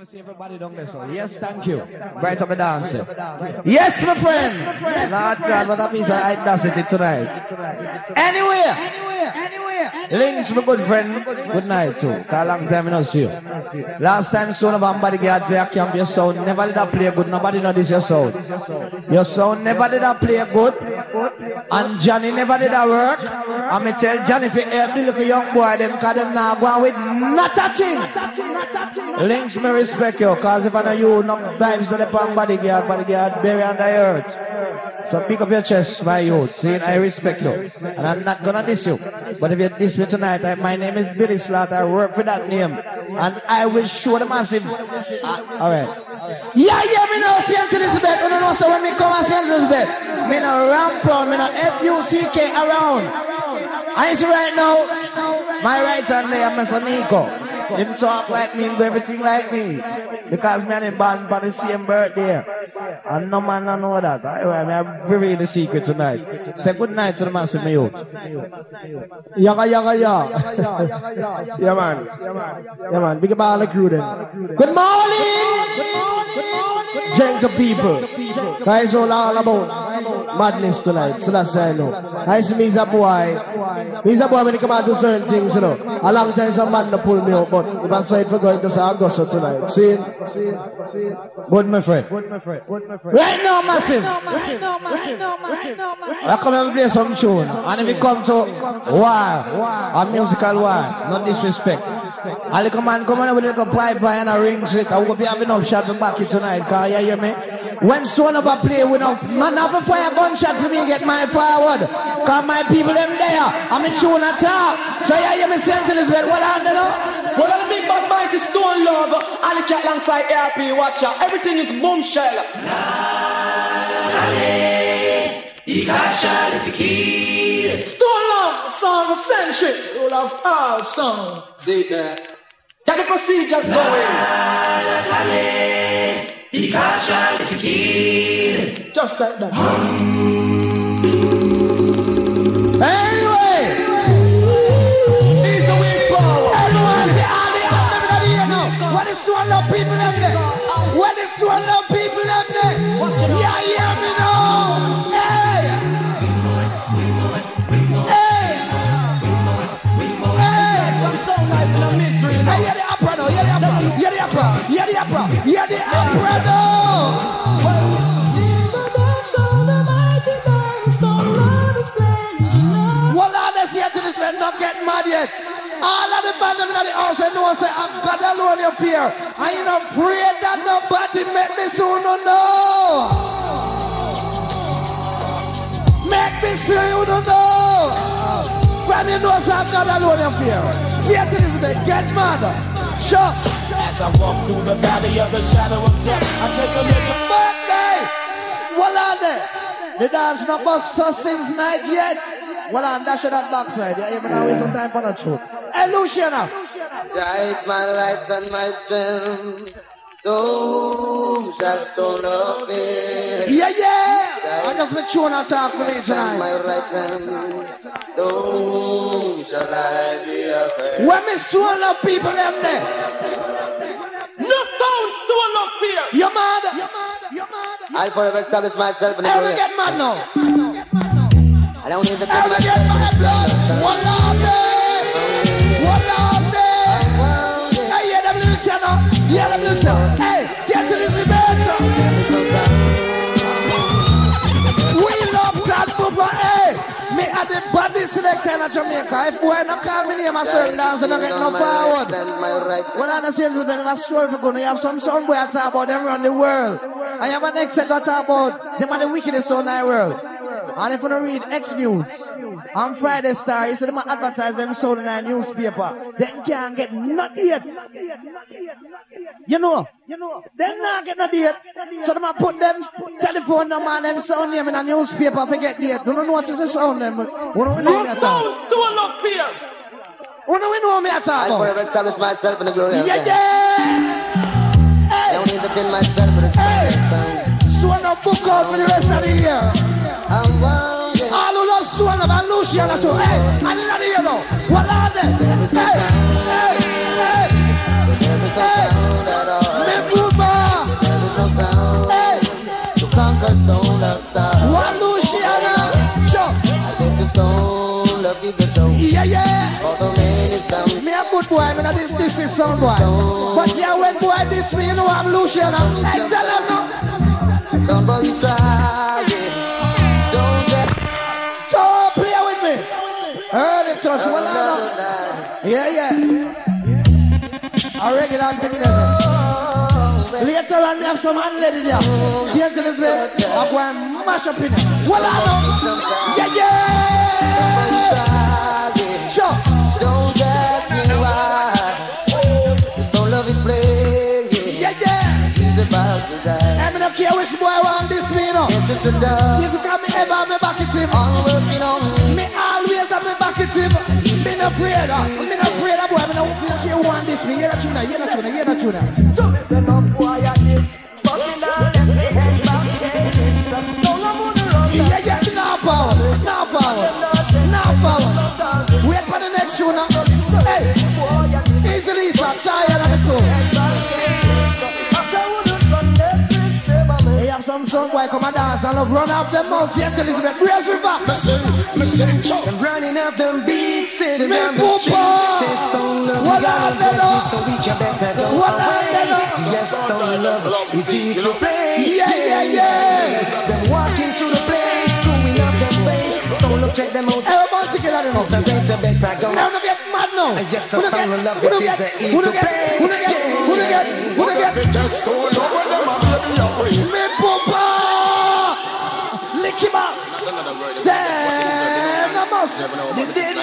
I see everybody down there, so yes, thank you. Right up a dance. Yes, my friend. Lord God, what a piece of audacity tonight. Anywhere. Links, my good friend. Good night, too. Cause long time I see you. Last time, son of somebody get play a camp, your sound never did I play good. Nobody know this your sound. Your sound never did I play good. And Johnny never did I work. I'm going to tell Johnny if you help the little young boy, them, cause them now go with not a thing. Links, me respect you, cause if I know you, no dives to the palm bodyguard, bodyguard, bury under the earth. So pick up your chest, my youth. See, I respect you. And I'm not gonna diss you. But if you diss me tonight, I, my name is Billy Slaughter. I work with that name. And I will show the massive. Uh, Alright. Yeah, yeah, me know St. Elizabeth. You know, so when me come to St. Elizabeth, me no ramp around, me no F-U-C-K around. I see right now, my right hand there, Mr. Nico. Him talk like me, do everything like me. Because me and him born for the same birthday. And no man don't know that. I, I, I reveal the secret tonight. Say good night to the massive youth. Yaga yaga ya. yeah man. Yeah man. Big up all the crew then. Good morning. Good morning. Good morning. Drink the people. Guys all all about madness tonight. So that's I know. I see me's a boy. Me's a boy when it come out to certain things, you know. A long time some man to pull me up, but if I say it for going to say Augusta tonight. See it? Good, my friend. Right now, massive. I come and play some tune. And if it come to war, a musical war, not disrespect. A little man come on with a little pipe and a ring sick. I will be having enough shot to back it tonight. Can you hear me? When Stone of a play with enough man have a fire gunshot for me get my forward. Cause my people them there. I'm in tune attack. So you hear me St. Elizabeth. What on you know? Well, the big bad mighty Stone Love, Ali Cat alongside ARP, watch out. Everything is bombshell. Stone Love, song of century, rule of all song. See it there. Get the procedures going. Just like that. Anyway. Now. What is one people them there? What is one love people them there? Yeah, hear me now. Hey. Hey. Hey. Some sound like in a misery. Hey, hear the opera now. Hear the opera. Hear the opera. Hear the opera. Hear the opera now. Well, all they say to this man, not get mad yet. All of the band in the house, I know, say, I'm God alone up here. I ain't afraid that nobody make me soon no know. Make me see you no know. From you know, say, I'm God alone up here. See it to get mad. Sure. As I walk through the valley of the shadow of death, I take a look at Birthday. Well, on there. The dance not bust since night yet. Well, on dash it that backside. Yeah, even now waste some time for the truth. Hey, Luciano. Dies my life and my strength. Those that stone of me. Yeah, yeah. I just make sure not talk for me And tonight. my right hand. Those shall I be afraid. When me swallow up people them there. No sound, stone up here. You mad? You mad? You mad? I'll forever establish myself in the Ever glory. get mad now? I don't need to kill Ever get myself. mad blood? One on day. Now? Hear them lyrics? Hey, at the body selector in Jamaica. If boy not call me name a certain dance, I don't get no forward. My right Well, I understand it's been a story for good. You have some sound boy I talk about them around the world. I have an ex that talk about them are the wickedest sound in the world. And if you don't read X News, on Friday Star, he said them advertise them sound in a newspaper. They can't get not yet. You know, they not get not yet. So them a put them telephone number and them sound name in a newspaper to get date. You don't know what is the sound them. You don't know me No at all. sound, stone up here. You don't know me at I'll forever establish myself in the glory of Yeah, God. yeah. I don't need to kill myself with a Hey, sound. Stone up book out for the rest of the year. I'm walking. All who love Stone up and Luciano too. Hey, I need to hear now. What are they? Hey, hey, hey. There is no Hey. I think the stone lucky the stone. Yeah, yeah. For the man is sound. Me a good boy, me not this, boy. But yeah, when boy this me, you know I'm Luciano. Don't play with me. Yeah, yeah. A regular business. Later on, we have some unleaded there. See until this way, I'm going to mash up in it. Well, I know. Yeah, yeah. Sure. Don't ask me why. Just don't love his playing. Yeah, yeah. He's about to die. I'm not care which boy want this me, know. Yes, it's the dog. This come me ever, me back it him. I'm working on me. Me always have me back it him. Me not afraid, me not afraid of boy. Me not care who want this me. Hear that tuna, hear that tuna, hear that tuna. boy come and dance. I love run up them Mount St. Elizabeth, Braes River. Me sing, me sing, chop. And running up them big city, me down the street. Taste on love, what gotta love it, so we can better go what away. Yes, don't love, easy to play. Yeah, yeah, yeah. Them walking through the place, screwing up them face. Don't check them out. Everybody take it out of them. So better go. Now, don't get mad now. Yes, don't love, it is easy to play. Who don't get, who don't get, who don't get, who don't get. Just don't love kiba Damn, I must You did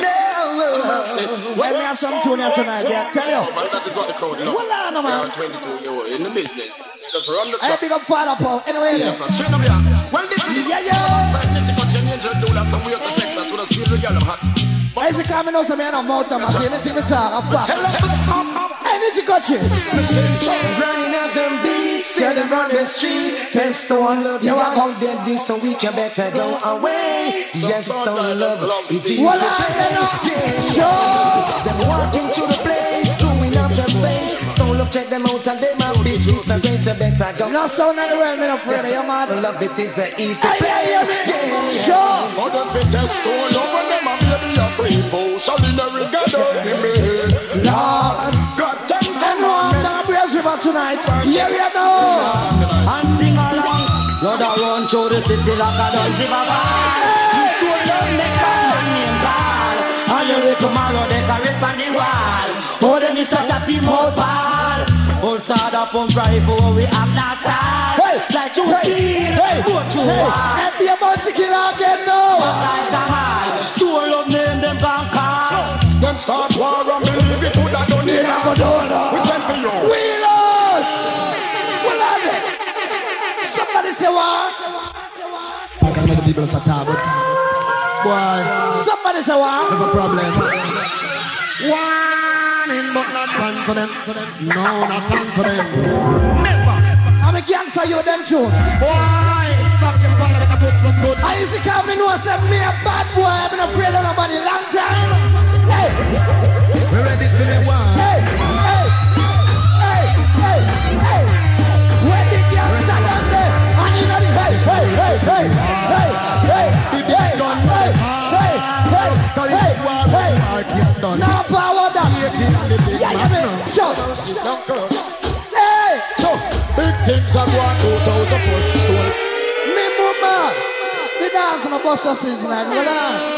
we have some tune tonight, yeah, tell you. Man, that is not the code, no Well, I know, man. 22 in the business Just the track I big up father, Paul Anyway, yeah. Straight up, yeah. When this is Yeah, yeah a I'm hot Why coming out of me? And I'm out of my skin? It's in the tar, I'm fat Tell to stop you. Running out them beat. See them on the street, yes, don't love you. I go dead this week, you better go away. Yes, don't love is easy well, to pay. Sure, them walking to the place, screwing up the face. Don't look, check them out, and they might be disgrace. You better go. No sound on the way, man, afraid of your mad. Love it is a eat to yeah. Sure. Mother Peter stole over love, I'm baby, I'm free. Both shall in the regard of the man. Lord tonight. Yeah, we know. and sing along. Lord, I run through the city like a dance in a ball. You stole love, make a man name call. And you will tomorrow decorate on the wall. Oh, them is such a team out ball. All side up on rifle, oh, we have not style. Hey, Like you hey, steal, hey, go through hey. wall. And be about to kill again now. Like a man, stole love, name them can call. Them start war and believe it would have done it. not go do. We send for you. We Lord. What? I can make the people say tab. Boy, Somebody say what? there's a problem. Warning, but not time for them. No, not time for them. I'm a gangster, you them tune. Suck your father that put some good. I used to come in and say, me a bad boy, I've been afraid of nobody long time. Hey, We ready to the one. hey, hey, hey, hey, the big gun hey, hey, hey, hey, hey, hey, now power that. Yeah, yeah, man. Shout. Hey. So, big things are going 2004. So, me mama, the dance on the bus since nine. Hold on.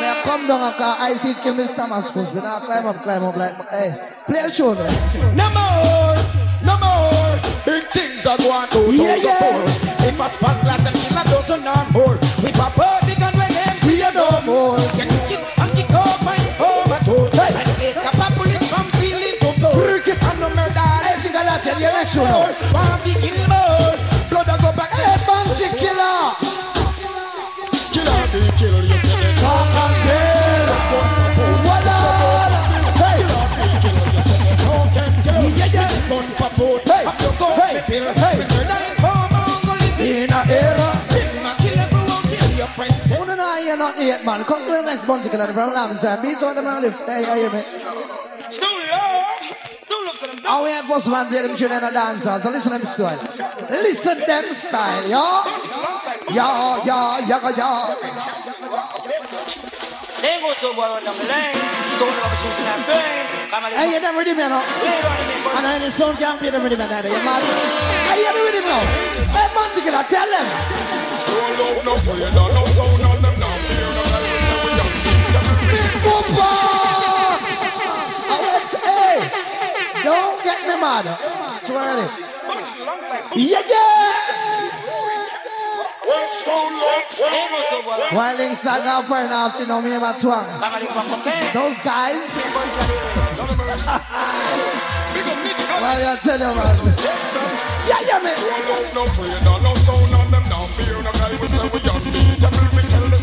May I come down and I see it came Mr. Mascus. We now climb up, climb up like, hey, play a tune. Eh? No more no more. Big things are going to Yeah, yeah. If a spotlight them kill a dozen or more. We pop out the gun when them See no more. Get the kids and kick off my home at home. Hey. And cap a bullet from ceiling to floor. Break it. And no murder. I think I tell you next one. big kill more. Blood a go back. Hey, bounty killer. you're not man. Come to the next bunch of time. Lift. Hey, hey, hey. Oh, we have boss man them children and dance. So listen to them style. Listen to them style, yo. Yo, yo, yo, yo. Hey, you them ready, man. And I the sound can't play them ready, man. You? Hey, you them ready, man. Hey, man, tell them. So loud, no, so you don't know sound. Bumba! I went, hey, don't get me mad. Try this. Yeah, yeah. While inside our friend after no me about twang. Those guys. well, you tell you man. Yeah, yeah, man.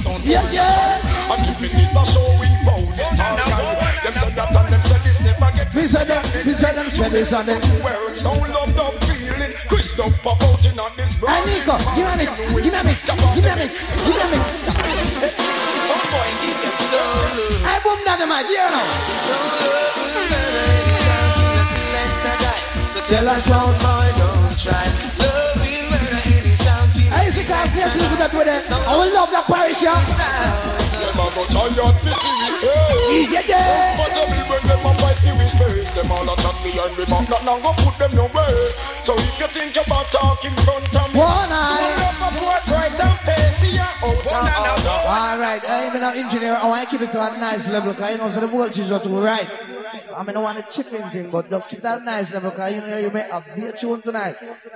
On them. Yeah, yeah. And if it is the show we bow this time. Them said that and them said this never get. Me said them, me said them said this and them. Words don't love the feeling. Christopher voting on this. Hey, Nico, give me a mix, give me a mix, give me a mix, give me a mix. Some boy DJ still. Hey, boom, dynamite, you know. Tell us how boy don't try. That with it. I will love that parish, yeah. Them a go tired to see me face. Yeah, yeah. But a me when them a fight the we space. Them all a chat behind me back. Not now go put them nowhere. So if you think about talking front of me. One eye. Right and pasty ya out and out. All right, I'm an engineer. I want to keep it to a nice level because you know, so the voltage is not too right. I mean, I want to chip in thing, but just keep that nice level because you know, you may have be a tune tonight.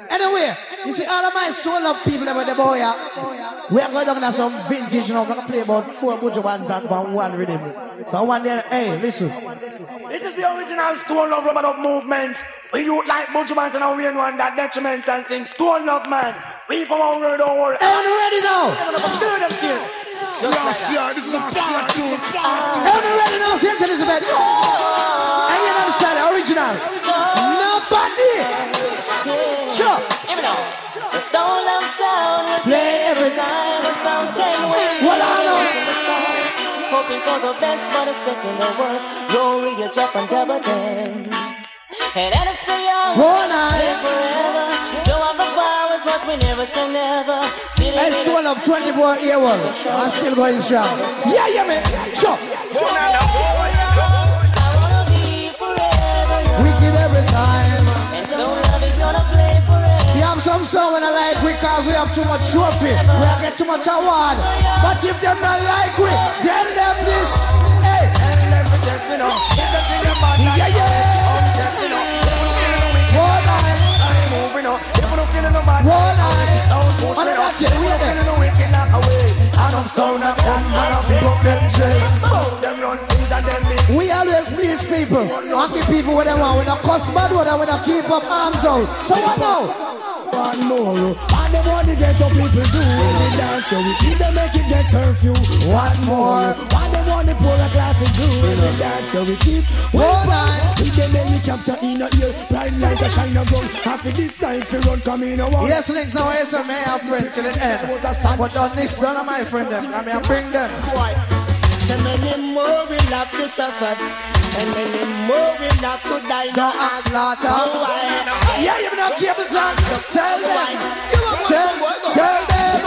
Anyway, you see, all of my soul of people about the boy, we are going to some vintage, we're going to play about four butcher bands and one one rhythm. So want them, hey, listen. This is the original Stone Love Rubber of movement. We you like Buju Banton and we one that detrimental thing. Stone Love man. We from our world don't worry. Hey, ready now. Do them kids. Yes, yeah, this is a part two. Hey, ready now, St. Elizabeth. Hey, you know, I'm sorry, original. Nobody. Sure. The stone love sound will Play every time the sound can. Well, I know. Hoping for the best, but expecting the worst. Glory, you drop and double then. And then it's a young One eye. forever. Don't have the powers, but we never say never. In Stone Love 24 year old. I'm still going strong. Yeah, yeah, man. Sure. I wanna be forever young. Wicked every time. And stone love is gonna play forever. We have some song when I like we cause we have too much trophy. We get too much award. But if them not like we, tell them this. Hey. Yeah, yeah. One eye. The we there. And I'm sound up come and I'm big them jails. We always please people and give people what they want. We don't cuss bad we don't keep up arms out. So what now? One more. And the money get up people do when they dance. So we keep them make it get curfew. One more. And the money pour a glass and do when they dance. So we keep One eye. We can make it chapter in a ear. Blind like a shine of gun. Happy this time for run come in a one. Yes, links now. Yes, sir. May I have friends till the end. But on this, none of my friend them. Come here, bring them. Why? So many more will have to suffer, and many more will have to die. No ask slaughter. I- Yeah, you know, keep it on. Tell them. Tell, tell them.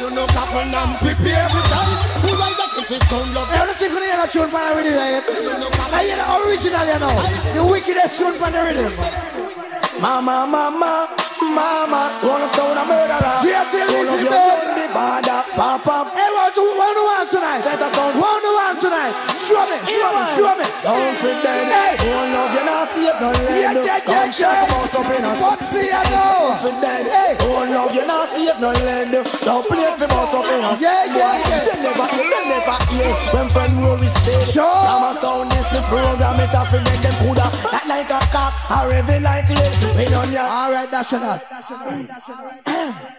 You know, couple and prepare for time. Who write that if it's don't love? Everything for the other tune pan the rhythm. eh? I hear the original, you know. The wickedest tune pan the rhythm. Mama, mama, mama, of stone, a murderer. See you till Stone of Elizabeth. your gun, the bada, papa. Hey, what do what do you want tonight? Set a sound. You want tonight? Show me, show me, show me. Sound for dead. Hey. Stone love, you not save no land. Yeah, yeah, yeah, yeah. up in us. What see you Sound know? for dead. Hey. Stone love, you not save no land. Don't play for mouth up in us. Yeah, yeah, yeah. They never, they never hear when friend we say. Sure. Mama sound this the program. It have to make them coulda. Act like a cop, or even like it. We done ya. All right, that's enough.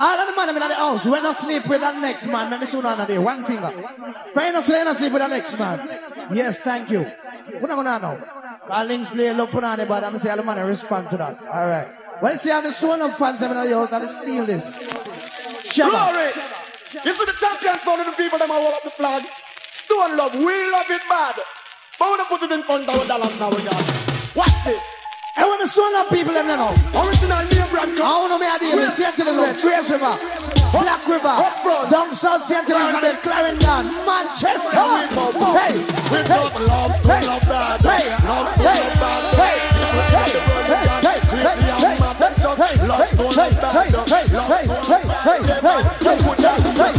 All of the man in the house, when I sleep with the next man, make me soon on the day, one finger. Pray not not sleep with the next man. Yes, thank you. What am I now? Our links play look on the but I'm say all the man respond to that. All right. You see I'm stone up fans them in the house, I steal this. Up. Glory. You see the champions one of the people them all up the flag. Stone love, we love it bad. But we put it in front of our dollars now, we got. Watch this. And when the son of people them know. Original name brand I want to be a deal. St. Elizabeth, Trace River, Black River, down South St. Elizabeth, Clarendon, Manchester. Hey, We just love to hey, love that. hey, hey, hey, hey, hey, hey, hey, hey, hey, hey, Love to love hey, that. hey, hey, hey, hey, hey, hey, hey, hey, hey,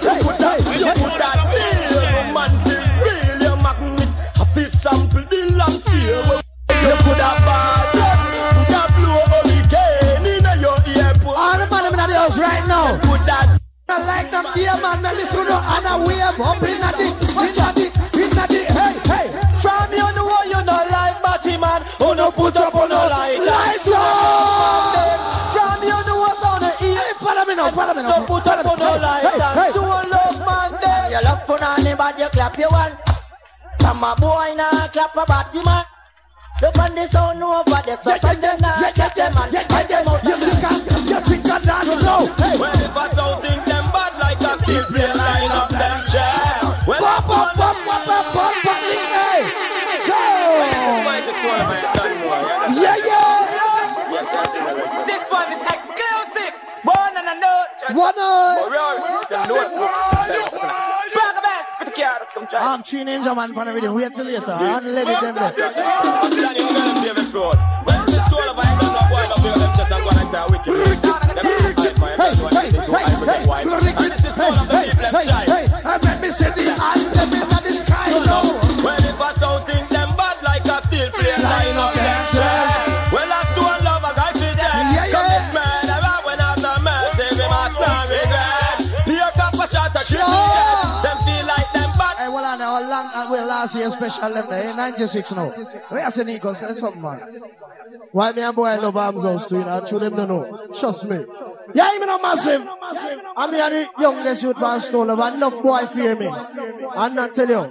hey, hey, You put that real man, the real your magnet. A fifth sample, the long fear. You could have bad, could have blow hurricane in your ear. All the man in the house right now. Put that I like them here, man. Make me see no and a wave up in the dick, in the dick, in the dick. Hey, hey. from you know you not like Batty man. Who no put up on no light. Lights on. From you know what on the ear. Hey, follow me now, follow me now. No put up on no light. Hey, hey. Do a love man there. You love for anybody, you clap your one. Some a boy now clap a Batty man. The bandits all know about this. So send them now, check them and hide them out. You think I, you think I'm not low? Well, if I don't think them bad like I still play line up them jam. Pop, pop, pop, pop, pop, pop, pop, hey. So. Yeah, yeah. This one is exclusive. Born on a note. One note. I'm three ninja man the video. Wait till later. And let it them there. Hey, hey, hey, hey, hey, hey, hey, hey. I met me say the anthem in the sky long, uh, well, last year special left there, 96 now. Where are the Eagles? Say something, man. Why me and boy love arms house too, you know, true them don't know. Trust me. Yeah, even a massive. I'm the youngest youth man stone of enough boy fear me. I'm not tell you.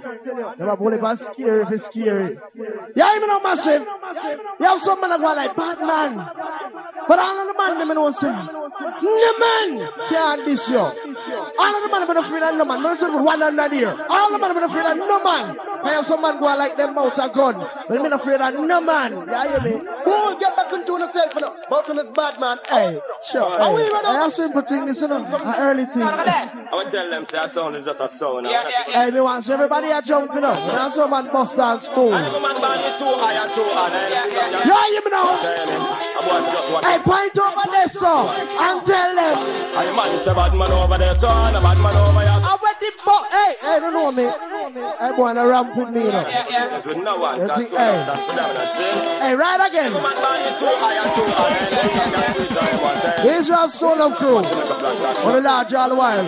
Never believe I'm scary if it's scary. Yeah, even a massive. You have some man that go like Batman. But all of the man them know say, no man can't diss you. All of the man been afraid of no man. Say with one under here. All the man been afraid of no man. I have some man go like them mouth a gun. But they been afraid of no man. Yeah, you hear me? Who get back into yourself now? But from this bad man. Hey, sure. How we Hey, I have simple thing, this is an early thing. I would tell them that sound is just a sound. Yeah, yeah, yeah. Hey, me want everybody a jumping up. Now some man bust dance fool. And if man band is too high and too high, then Yeah, you know. tell him, a boy just watch. Hey, point over there, sir, and tell them. And the man is a bad man over there, son, a bad man over here. I went the bo- Hey, hey, don't know me. Hey, boy, no ramp with me, you know. Yeah, yeah. With no one, You that's think- what hey. that's what Hey, right again. Man band is too high and too high, then that's what I'm saying. The Israel Stone Love Crew. On the large all while.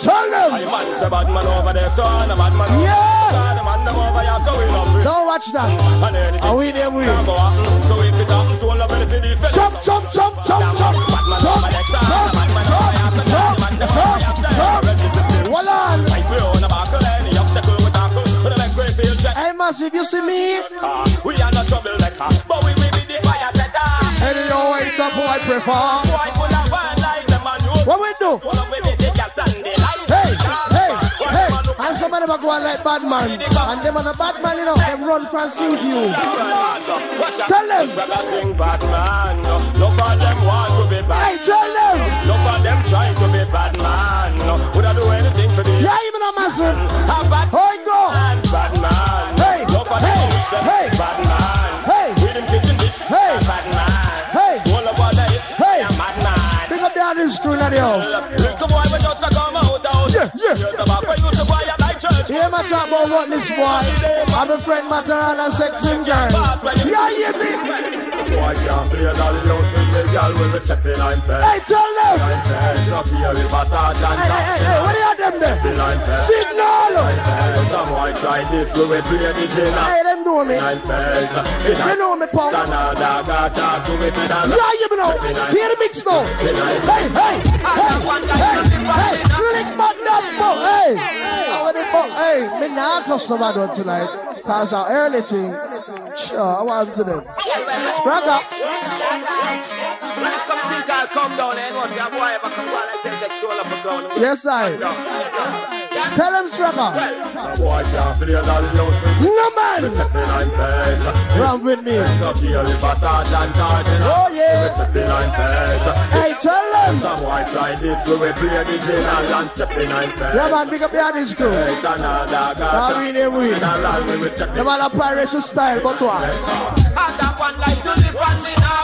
Tell them. the man is a bad man over there, son, a bad man over Yeah. there. The man them over here, so we love it. Don't watch that. And anything Are we there, we? can go happen. So if it happen to all of the defense, Jump, jump, jump, jump, jump. Jump, jump, jump, jump, jump, jump. Massive, you see me? We are not troublemaker, but we will be the fire setter. Any your way to boy prefer. Boy full of fun like the man you What we do? Full of women, they can stand the light. Hey, hey, hey. And some of them are going like bad man. And them are the bad man, you know, them run from sea view. Tell them. Sing Batman. No, for them want to be bad. Hey, tell them. No for them trying to be bad man. No, would I do anything for the Yeah, even a massive. a bad How it go? bad man about hey, hey, stuff. Hey, hey, line. Hey, rhythm Hey, bitch. Hey, hey, line. Hey, all about that. Hey, I'm at nine. Big up the others crew in the house. Little boy, but not like I'm out out. Yeah, yeah. You're the back where you to buy a light church. Hear my talk about what this boy. I'm a friend, Mataran and Sexing Gang. Yeah, yeah, big. Boy, can't play that little girl with the stepping fast. Hey, tell them. Up here with massage and Hey, hey, hey, hey, what are you them there? Line fast. Signal. Some boy try this, we will play the thing. Hey, them do me. Line fast. You know me, punk. Canada, Gata, to me, Canada. Yeah, you know. Hear the mix now. Hey, hey, hey, hey, hey. Click up, fuck. Hey. Fuck. Hey, me now customer do tonight. Cause our early thing. Sure, I want to them. Yes, I. Tell him, Slapper. No, man. Run with me. Oh, yeah. Hey, tell him. Yeah, man, pick up your. Now we we. No, man, a pirate to style, but what? That one to live on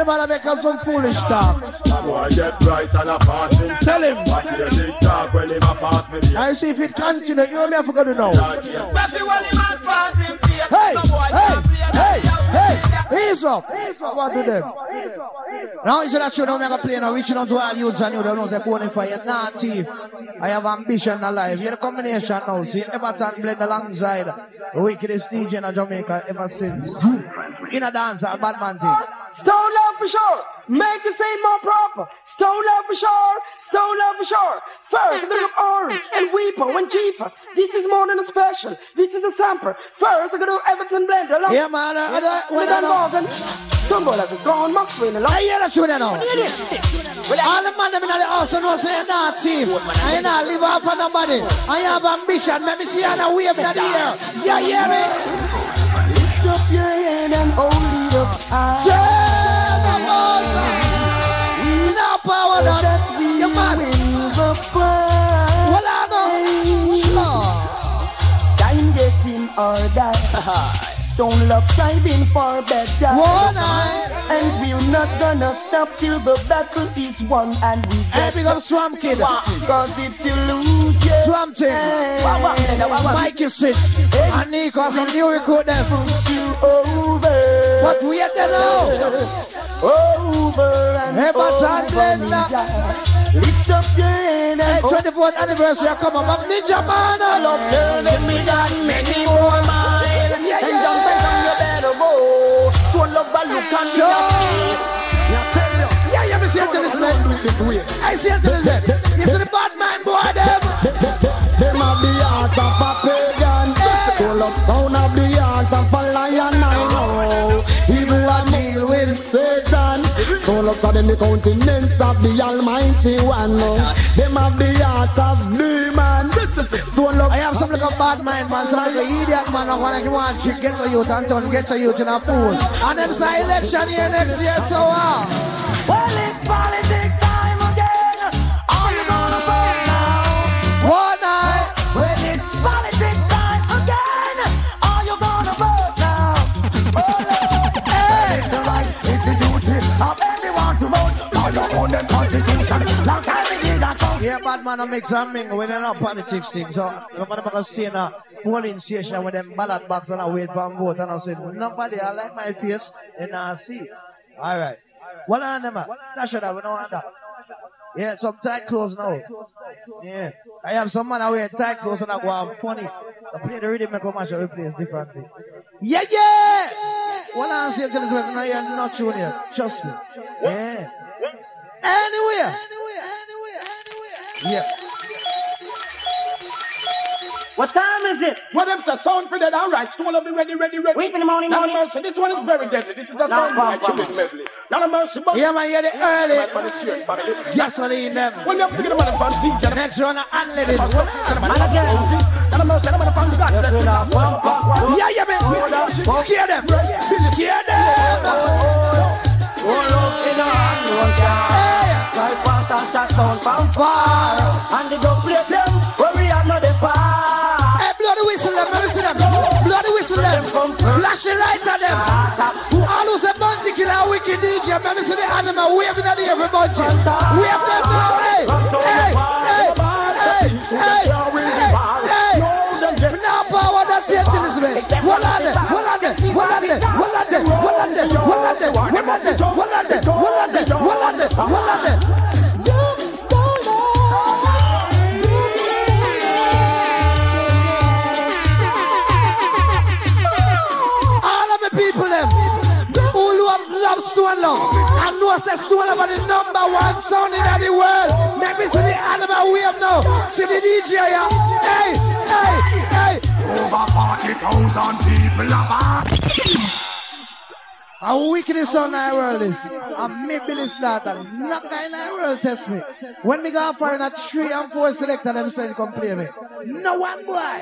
Anybody make us some foolish talk. Boy, get right and apart me. Tell him. I see if it continue, you and me have to go to know. Hey, hey, hey, hey, ease up. What do them? Now is that you know me gonna play now reaching out to all youths and you don't know say born not. I have ambition in life. You're the combination now. See Everton blend alongside the wickedest DJ in Jamaica ever since. In a dance, a bad man thing. Stone love for sure. Make the scene more proper. Stone love for sure. Stone love for sure. First, look at Orange and Weepo and Jeepers. This is more than a special. This is a sample. First, I got to Everton blend along. Yeah, man. I, I, I, with I, Morgan. Some boy like this gone Maxwell. I hear that tune now. All the man them in the house know say not team. I not live off of nobody. I have ambition. Let me see how the wave in the air. Yeah, hear me? Lift up your head and hold it up high. We now power that we I know. Time all that. Stone love striving for better. One eye. And we're not gonna stop till the battle is won and we Hey, get big up Swamp Kid. Cause if you lose, yeah. Swamp Thing. Mikey Sit. And Nico, some new recruit them. push you over. But we at the now. Over and Everton over. Blender. Lift up your head Hey, and 24th anniversary, come on, man. Ninja Man. I love them we got many more miles. Yeah, and yeah. think you better go. Don't love a look and Sure. Now tell you. Yeah, yeah, me see it to this man. I see it to this man. You see the bad man, boy, them. Them have the heart of a pagan. Full of sound of the heart of a lion. I know. Evil and deal with Satan. Soul up to them the countenance of the Almighty One. Them have the heart of demon. Stone up I have some like a bad mind, man. Some like a idiot, man. I want to want to get a youth and turn, get a youth in a fool. And them say election here next year, so uh. Well, it's politics time again. Are you gonna vote now? One night. Yeah, bad man, I'm some mingle with them politics thing. So, the motherfucker stay in a polling station with them ballot box and I wait for them vote. And I said, nobody, I like my face, and I see. All right. What on them, ah? man? That should have, we don't want that. Yeah, some tight clothes now. Yeah. I have some man I wear tight clothes and I go on funny. I play the rhythm, make a match, I play differently. Yeah, yeah! What I'm saying to this person, now you're not here. Trust me. Yeah. Anywhere. Yeah. What time is it? What up, sir? Sound for that. All right, school of the ready, ready, ready. Weep in the morning, now morning. mercy, this one is very deadly. This is a sound for that children medley. Not a mercy, but... Yeah, man, yeah, the early. Yes, I Gasoline them. When you're picking up on the front teacher. The next runner and ladies. Not a mercy, not a front teacher. Yeah, yeah, man. Scare them. Scare them. Oh, Lord, in the hand, one car. Hey and shot down from Far. And they don't play them where we are not the far. Hey, blow the whistle them. Let me see them. Blow the whistle them. Flash the light at them. All who's a bounty killer, wicked DJ. Let me see the animal waving at the every bounty. Wave them now. Hey, hey, hey, hey, hey, hey, hey. Now power that's it to this way. Hold on there, hold on there, hold on there, hold on there, hold on there, hold on there, hold on there, hold on there, hold on there, hold on. people them who love, love Stone Love I know say Stone Love are the number one sound in the world. Make me see the animal wave now. See the DJ, yeah. Hey, hey, hey. Over 40,000 people are back. How wicked is on our world is. And me Billy Slaughter. Not guy in our world test me. When me go for in a three and four selector, them say come play me. No one boy.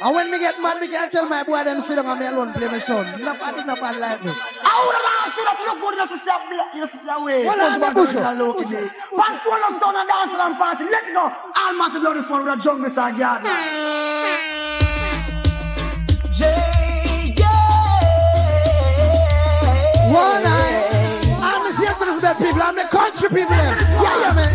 And when me get mad, me can tell my boy them sit down and me alone play my son. Nobody, nobody like me. I would have should have look good just to see a black, just to see a way. Well, I'm a butcher. Look at me. One stone of stone and dancing and party. Let it go. Almighty blow this one with a jungle side yard. One eye. I'm the bad people. I'm the country people. Yeah, yeah, man.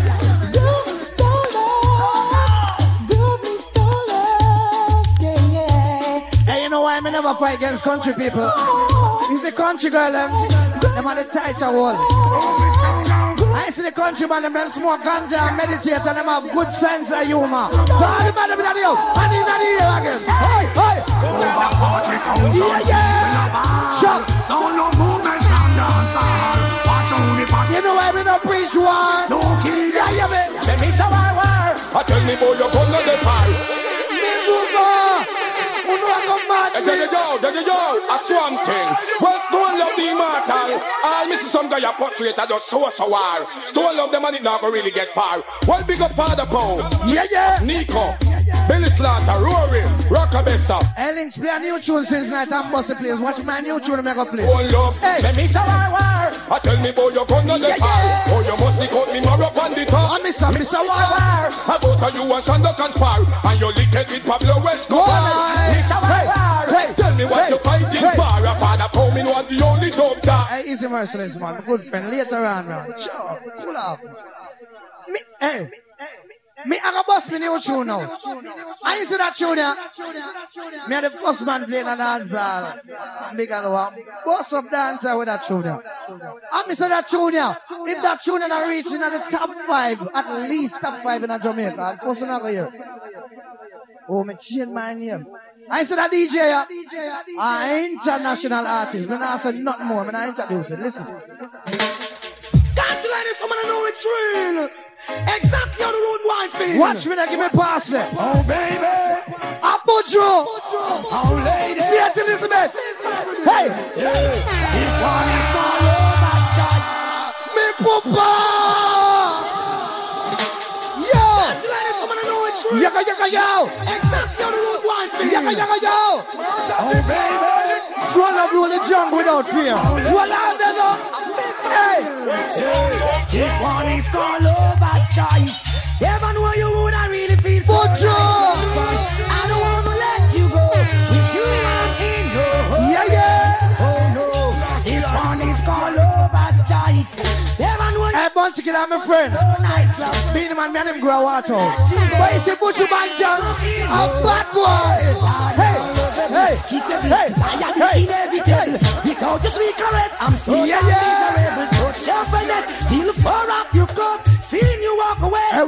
Hey, you know why I never fight against country people? It's the country girl, them. Them are the tighter wall. I see the country man, them, them smoke ganja and meditate and them have good sense of humor. So all the man them in the ear, and in the ear again. Hey, hey. Yeah, yeah. Shut. No movement. Watch only. You know why we don't preach one? Don't kill Yeah, yeah, man. Say me why why? I tell me boy you come to the. Me move on. You know I come mad, And there you me. go, there you go, a swamp thing. Well, Stone love the immortal. I miss some guy a portrait that just so so war. Stone love them and it not gonna really get far. Well, big up Father Poe, Yeah, yeah. Nico, Billy Slaughter, Rory, Rockabessa. Ellings play a new tune since night and Bossy plays. Watch my new tune I'm gonna play. One love, Hey. say me why? I tell me boy you come to the fire. Oh, you must be cut me more up on the top. I miss a miss a war. About you and Sando conspire And you lick it with Pablo Go Escobar on, Miss a hey, war. hey, Tell me what you fighting hey. for Upon a coming was the only doctor Hey, easy merciless man, good friend. Later on, man. Sure, pull up. Me, hey. Me, I got bust me new tune now. I see that tune here. Me are the first man playing a dance hall. Big and one. Bust up dancer with that tune here. I miss that tune here. If that tune here reach in the top five, at least top five in Jamaica, I'll post another year. Oh, me change my name. I said a DJ, yeah. an international artist. When I said not more, when I introduce it, listen. Can't let it, someone know it's real. Exactly how the road wide feel. Watch me now, give me pass there. Oh, baby. A Budro. Oh, lady. See it, Elizabeth. Hey, This one is called Overstrike. me papa. Someone know it's real. Yaka, yaka, yo. Exactly how the road wide feel. Yaka, yaka, yo. Oh, baby. Swallow blow the jungle without fear. Well, I don't know. Hey. This one is called Overstrike. Never know you would I really feel so Overstrike. Never know you Hey, Bounty Killer, my friend. so nice, love. Being man, me and him grow out oh. of. But you see Buju Banton, a bad boy. Hey, hey, He said, hey, I am hey, inevitable. Without your sweet caress, I'm so Yeah, damn yeah. miserable. Touch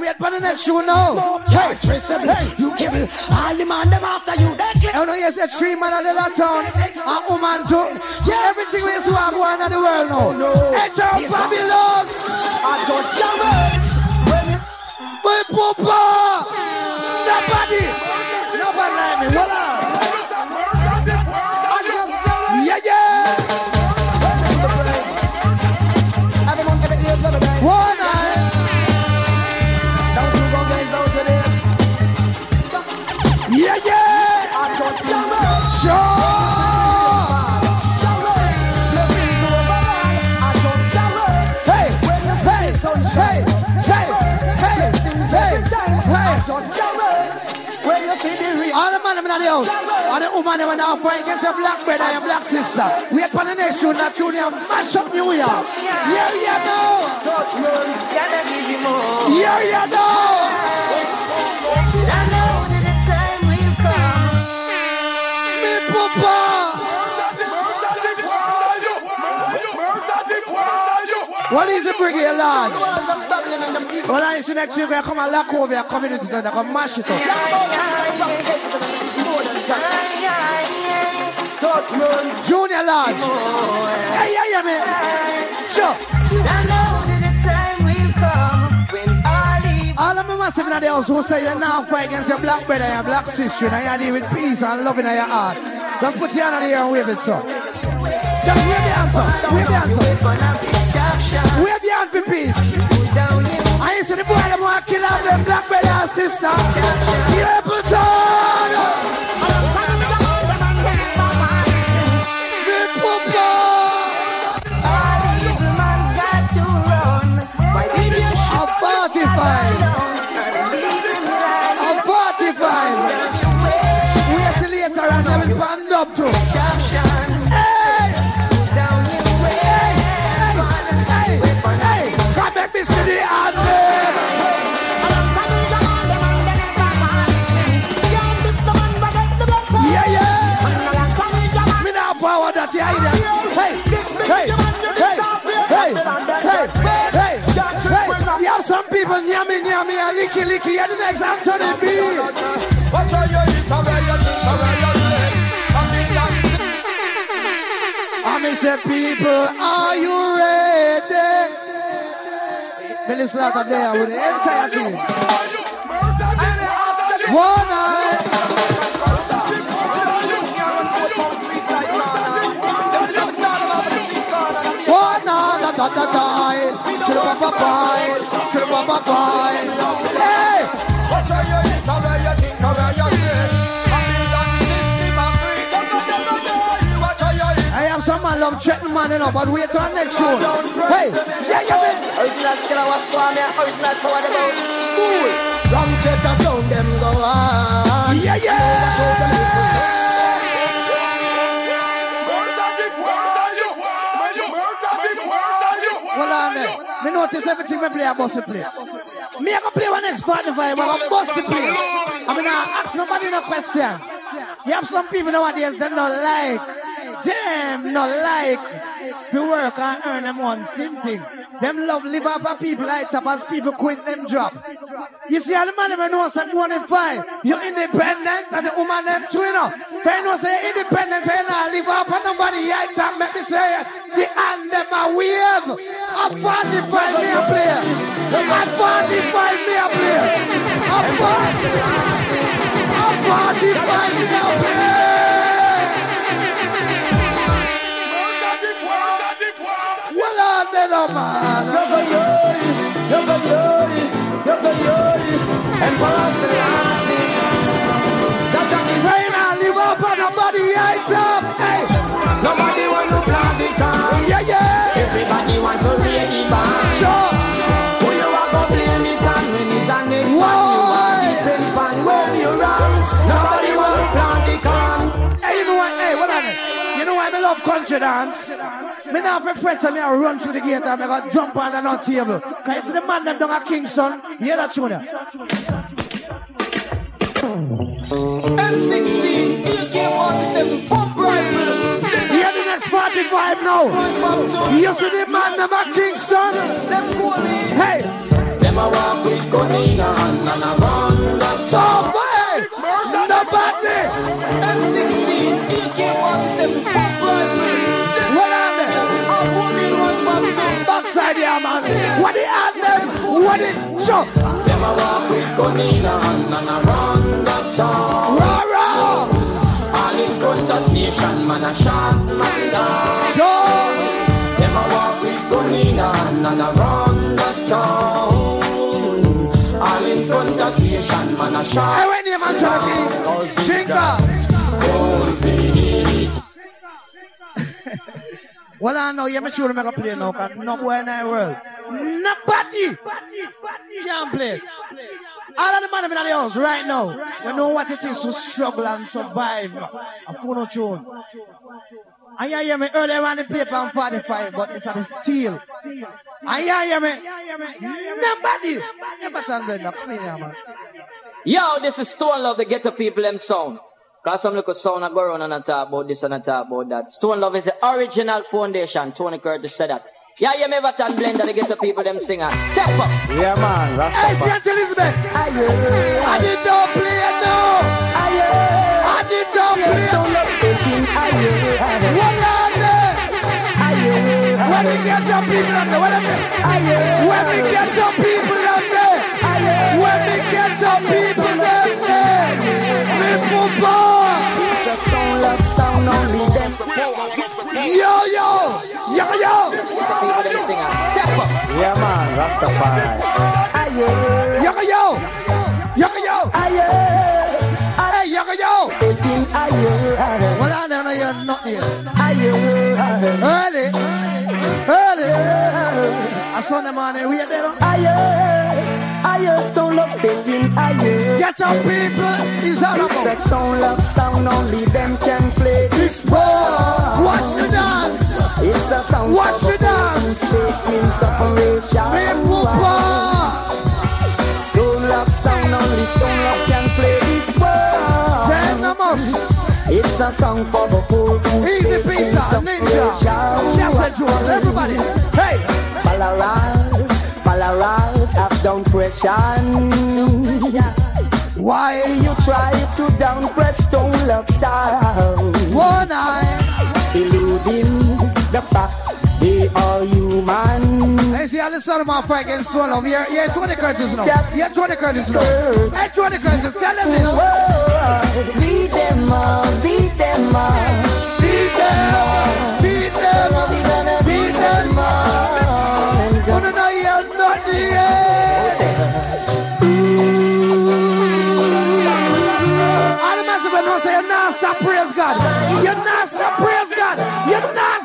wait for the next show now. Hey, traceable. hey. You kill all the man them after you. You oh, know, yes, a three man of the town, a woman too. Yeah, everything we see what going on in the world now. Oh, no. Hey, John Yes, no. Fabulous. I just jam it. My papa. Nobody. Nobody like me. Voila. I in the house, all the woman fight against your black brother and your black sister. Wait for the next tune, that tune here, mash up New York. Yeah, yeah, no. Touch me. Gotta give you. Yeah, yeah, no. I know that the time will come. Me papa. What is the brigade large? Well, I see next week, I come and lock over your community, they can mash it up. Judgment. Junior Lodge. Hey, yeah, yeah, man. Sure. That. All of my massive in the house who say you now fight against your black brother your black sister and you deal with peace and love in your heart. Just put your hand on the air and wave it, sir. Just wave your hand, sir. Wave your hand, sir. Wave your hand for peace. I ain't see the boy them want to kill off them black brother and sister. Capleton! The power that you hide Hey! Hey! Hey! Hey! Hey! Hey! Hey! You have some people near me, near me, and licky, licky. You're the next Anthony B. Watch how you eat, how you think, how you. I'm the dance. I me say, people, are you ready? Me listen out there with the entire team. One night. Da da. Should have a boy. Should have a boy. Hey! Watch how you eat, you think, you the you eat. Have some man love threatening man, you know, but wait till next show. Hey, yeah, yeah, man. Original killer was for me, original power them out. Cool. Set a sound them go on. Yeah, yeah. Me notice everything me play, I bust the place. Me I go play one next 45, I go bust the place. I mean, I ask somebody no question. You have some people nowadays, them not like, them not like to work and earn them one same thing. Them love live off of people like top as people quit them job. You see, all the man never know some one in five. You're independent and the woman them too, you know. But know, say independent, you not live off of nobody yet. And make me say, the hand them a wave. A 45 me a play. A 45 me a play. A 40. A 45 me a play. Well, on then, oh man. Say now, live up on nobody yet. up. Hey. Nobody dance? Me now and me I run through the gate and me got jump on the nut table. Cause you see the man them down at Kingston. You hear that tune? M16, AK-47, pump rifle. Hear the next 45 now. You see the man them at Kingston? Hey, Them a walk with hand and a run the top hey, nobody. M16, AK-47, pump Backside here, man. What the hand them? What the jump? Them a walk with gun in hand and a run the town. Rah, rah. All in front of station, man a shot man down. Sure. Them a walk with gun in hand and a run the town. All in front of station, man a Hey, shot. when you man trying to Well, I know you're sure I'm gonna play now, cause no in the world. Nobody can play. All of the man in the house right now, we know what it is to struggle and survive. A phono tune. You hear me earlier on the paper on 45, but it's at the steel. And hear me? Nobody. Never turn here, man. Yo, this is Stone Love, the ghetto people them sound. Cause some little sound I go around and I talk about this and I talk about that. Stone Love is the original foundation. Tony Curtis said that. Yeah, you never turn blender, the people them singer. Step up. Yeah, man. Hey, St. Elizabeth. I did not play it now. I did not play it. One on there. When we get some people on there, what I mean? When we get some people Yo, yo, yo, yo. Step up. Yeah, man, Rastafari. Yo, yo, yo, yo. Hey, yo, yo. Well, I don't know you're not here. Early, early. I saw them on the way there. Higher. Stone love stepping higher. Get some people, it's all It's a stone love song, only them can play this Whoa, watch the dance. It's a song Watch the dance. facing separation. People, power. Stone love song, only stone love can play this world. Venomous. It's a song for the who Easy pizza, ninja. Yes, Jones, everybody. Hey, Polarise, up down pressure. why You try to down press stone love sound. one eye? Eluding the fact they are human. Hey, see, I listen to my fight against of here. Yeah, Tony Curtis now. Yeah, Tony Curtis now. Hey, Tony Curtis, tell us this. Whoa, Beat them up, beat them up. Beat them, beat them, beat them. Wanna not praise God. You're not praise God. You're not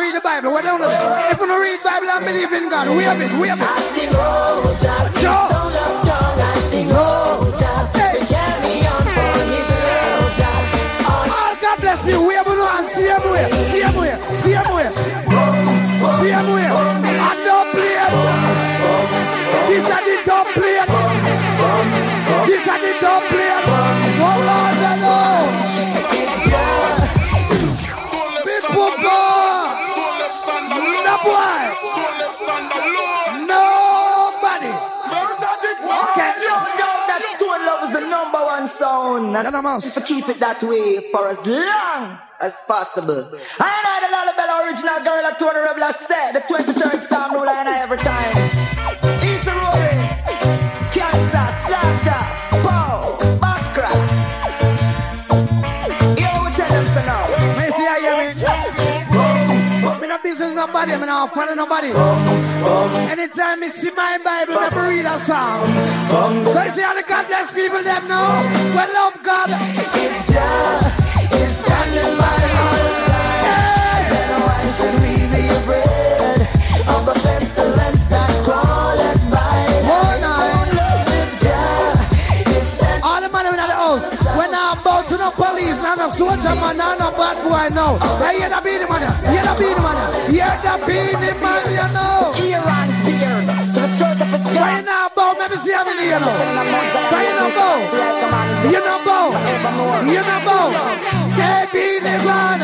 read the Bible, what down? If you don't read Bible and believe in God, wave it, wave it. I sing, oh, Jah, strong and strong. I sing, oh, Jah, Hey. carry on for His love, oh, Jah. On Oh, God bless me. Wave it and see him way. See him way. See him way. See him way. I don't play it. This is the don't play it. This is the sound. Get 'em out. To keep it that way for as long as possible. I and I, the Lullaby original girl Tony Rebel said, the 23rd sound rule, and I every time. Nobody, me no follow nobody. Anytime me see my Bible, never read a song. So you see all the God bless people them know, Well love God. If Jah is standing by no police, now no soldier man, now no bad boy now. Hey, you the Beenie Man, you the Beenie Man, you the Beenie Man, you know. Iran's beard to the skirt of his Why you not bow? Maybe see him in here now. Why you not bow? You not bow. You not bow. Hey, Beenie Man.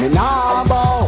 Me nah bow.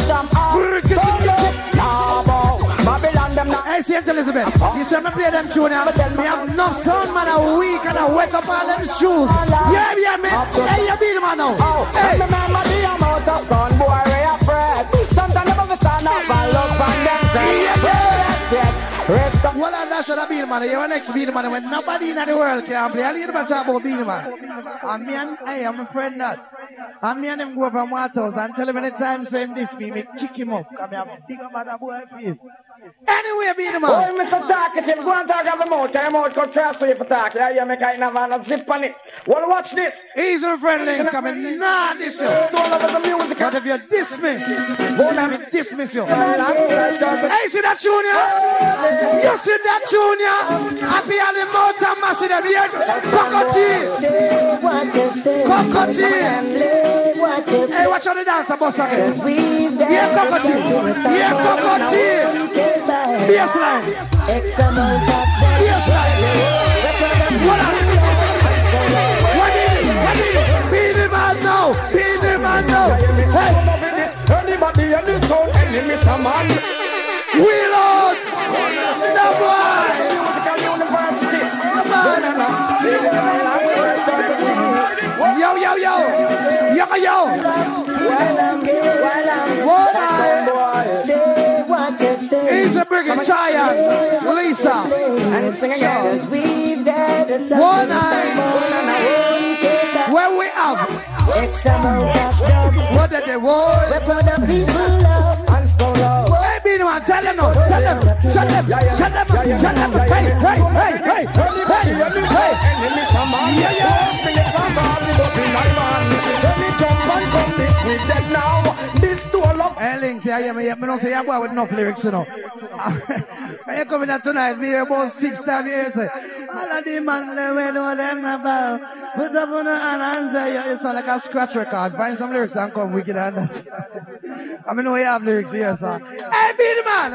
Them St. Elizabeth, you see me play them tune now? Me have enough sound man a week and I wet up all them shoes. Yeah, yeah, man. Hey, you beat him man now. Oh, Hey, remember the amount of sun, boy, we afraid. Sometimes never stand up and look on them. Yeah, yeah. Yes. Rest up. Well, that should have been man. You're an ex-beat man. When nobody in the world can play, I need to talk about beat man. And me and hey, I'm a friend that. And me and him go from Waters and tell him anytime saying this me, me kick him up. Come here, big up at the boy Anywhere be the man. Oj, men så tacket till one tag av emot. Jag är emot kontrast och jag får tack. Jag ger mig kajna van att zippa it. Well, watch this. He's a friendly He's coming. Nah, this yo. It's all over the music. But if you diss me, let me dismiss you. Hey, see that junior? You see that junior? Happy on feel the motor massive them here. Coco cheese. Coco. Hey, watch on the dance, boss again. Yeah, Coco cheese. Yeah, Coco. Baseline. X amount of them. Baseline. What up? What is it? What is it? Be the man now. Be the man now. Hey, Anybody in the sound, enemy, some man. wheel out. The boy. Musical Yo, yo, yo. Yo, yo. What I? Say what you say. He's a big giant. Lisa. And sing again. We've one night. Where we up? It's summer What did they want? The people love and Stone Love. Hey, be one. Tell them. Tell them. Tell them. Tell them. Tell them. Hey, hey, hey, hey, hey, hey. Yeah, yeah. Jump and come this with them now. This stole up. Hey, Links, yeah, yeah, me, me don't say yeah, boy with enough lyrics, you know. When you coming out tonight, me hear about six times you say, all of the man, they will know them about. Put up on the hand and say, yeah, it sound like a scratch record. Find some lyrics and come wicked and that. I mean, know you have lyrics here, sir. Hey, Beenie Man.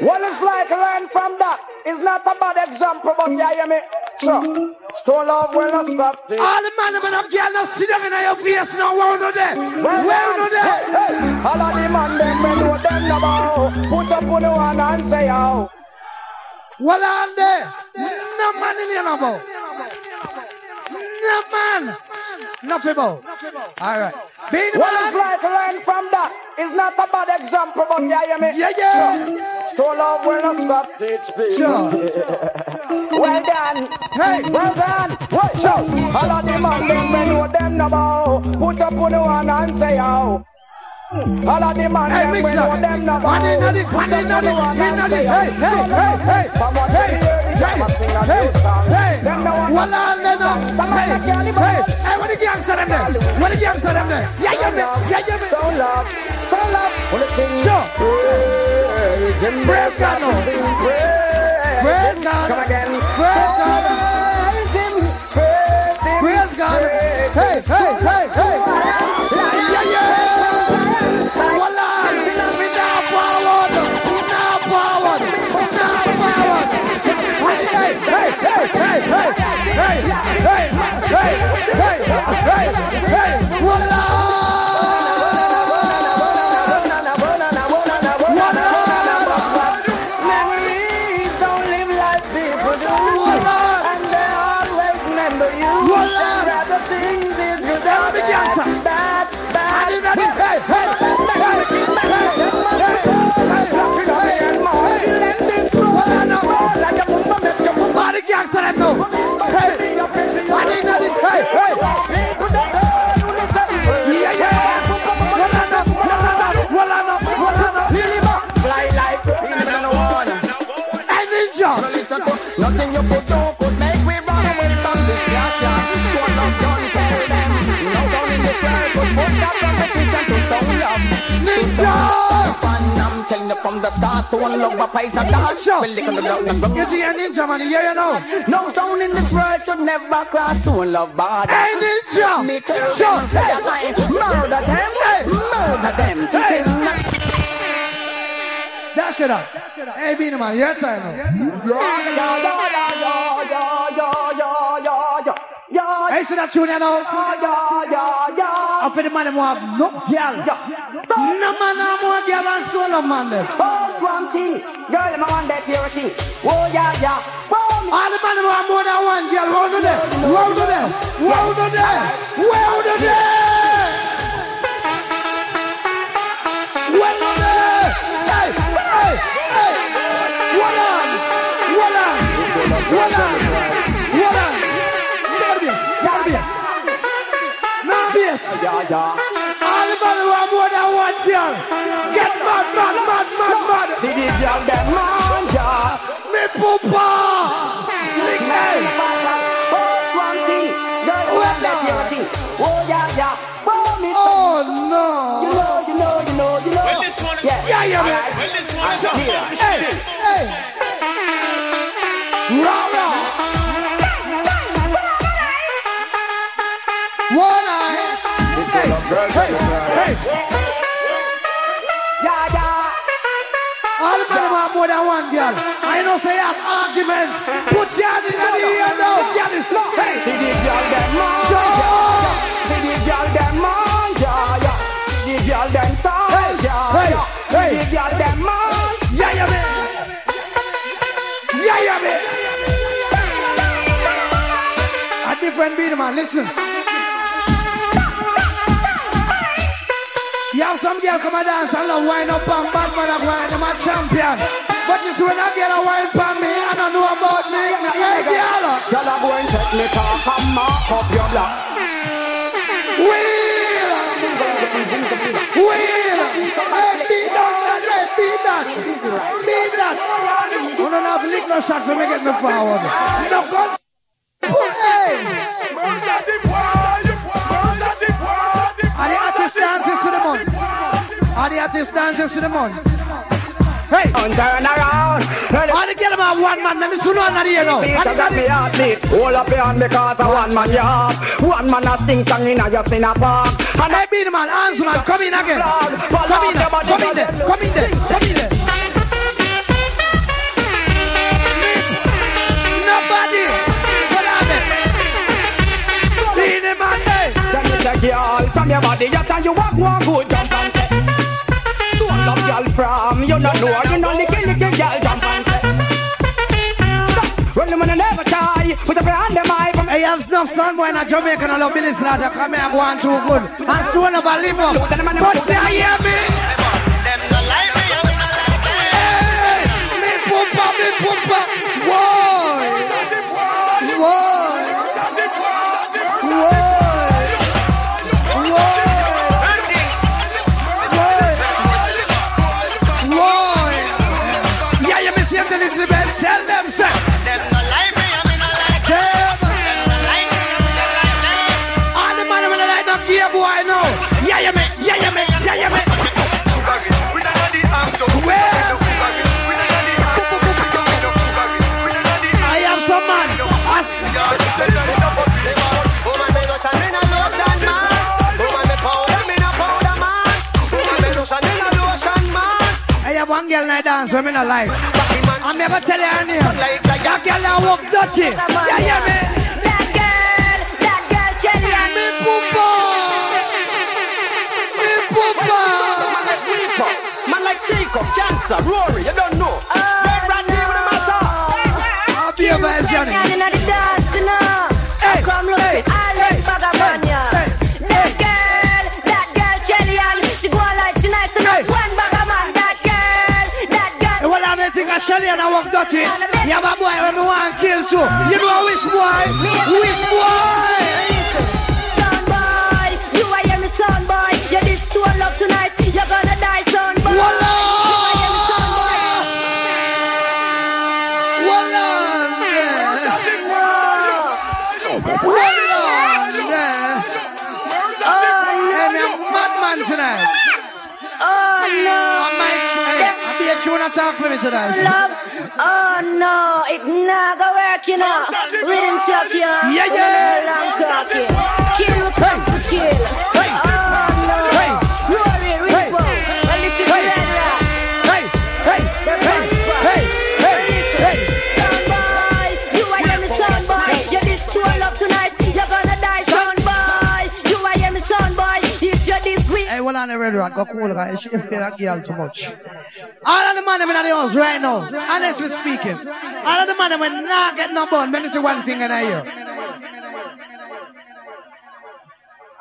What is like learn from that? It's not a bad example, but yeah, hear me. So, stone love will not stop this. All the man, man, up girl, now sit down in your face now. Where you there? Where you there? Hey, all of the man, them, we know them bow. Put up on the one and say, oh. Well, on there. No man in here, no bow. No man. No people. All right. Beenie What is Man. like learn from that? It's not a bad example, but yeah, hear me. Yeah, yeah. Stone love will not stop this speed. Sure. Well done. Hey. Well done. What? Sure. All of the man, them, we know them no bow. Put up on the one and say, oh. All of the man, Hey, them, we mixer. know them no bow. One in the, one in the, in the, hey, hey, hey, hey, hey, hey, hey, gangster? Yeah, yeah, me, yeah, yeah, love, stone love. Wanna sing Sure. praise. God, praise. God. Come. Praise God. Praise. Praise God. Hey, hey, hey, hey. Yeah, yeah. We now forward. Now forward. Now forward. Hey, hey, hey, hey, hey, hey, hey, hey, hey, hey, listen at now. Hey, I that. Hey, hey. Nothing you put on. But most of to stone love. Ninja! I'm from the start, one love. You see Ninjaman, yeah, you know. No sound in this world should never cross to one love body. Hey, ninja! Me too. you, say. Murder them, hey. murder them. Hey. Dash it up. Hey, Beenie Man, yeah, time. yeah, yeah, yeah, yeah, yeah see that tune, you know? Up in the man, want no girl. No man, no more girl and solo man them. Girl, I'm on that purity. Oh, yeah, yeah. Oh, All the man want more than one girl. Round to them. Round to them. Round to them. Round to them. Well to them. Hey, hey, hey. What on? On. Hold Yeah, yeah. All the man who have more than one girl. Get mad, mad, mad, mad, mad. See the girl them man, yeah. Me poopa. Lick hey. First one thing, girl, Well let done. you see. Oh yeah, yeah. Oh, me Oh You know, you know, you know, you know. Well, this one, Yeah, Yeah, yeah, man. alright. well, this one is up. here. Hey, hey. Rah, rah. Hey, hey, hey. Yeah, yeah. All men who have more than one girl. I know say have argument. Put your hand in the air now. Girl, it's Hey. See the girl them man, yeah. See the girl them man, yeah, yeah. See the girl them song, Hey, yeah, hey, yeah. hey. See the girl them man. Yeah, yeah, man. Yeah, yeah, man. A different beat, man. Listen. You have some girl come and dance and love wine up and bad man and wine them a champion. But this when a girl a wine pan me and I know about me. Hey, girl. Girl, I go and take me talk and mark up your block. Wheel. Wheel. Hey, beat that, that, hey, beat that. Beat that. You don't have lick no shot for me get me forward. No artist dances to the month? Hey! And turn around. All the girl have one man, let me soon on the now. And a got me heart beat. Hold up your hand because a one man yard. One man a sing song in a just in a park. And Hey, beat the man, answer man, come in again. Come in come in there, come in there, come in there. Nobody. What they? Beat the man, hey. Then you take girl from your body, you tell you walk one good jump and say. Don't love girl from you not know you know licky licky girl jump and say. Stop. When the man never put up your hand in my from Hey, have enough son boy in a Jamaican and love Billy Slater. Come here, go on too good. And stone up and live up. But say, hear me? Hey, me pumpa, me pumpa. Whoa. Whoa. Girl night dance when me not like. I'm never tell you her name. That girl that walk dirty. Yeah, yeah, me. That girl, that girl, Shelly and Me poopa. Me poopa. Man like Rico, man like Chico, Cancer, Rory, you don't know. Oh, Red Randy with the matter. I'll be a I'm think I Shelly and I walk dirty. You have a boy me want to kill too. You know which boy? Which boy? Tune and talk for me tonight. Love. Oh no, it not go work, you know. Rhythm talk, you. Yeah, yeah. Long talking. Kill, come to kill. Hey. Oh Hey, the red rock, go cool, guys. She feel that girl too much. All of the money in the house right now, honestly speaking, all of the money when not get no bun. Let me see one thing in here.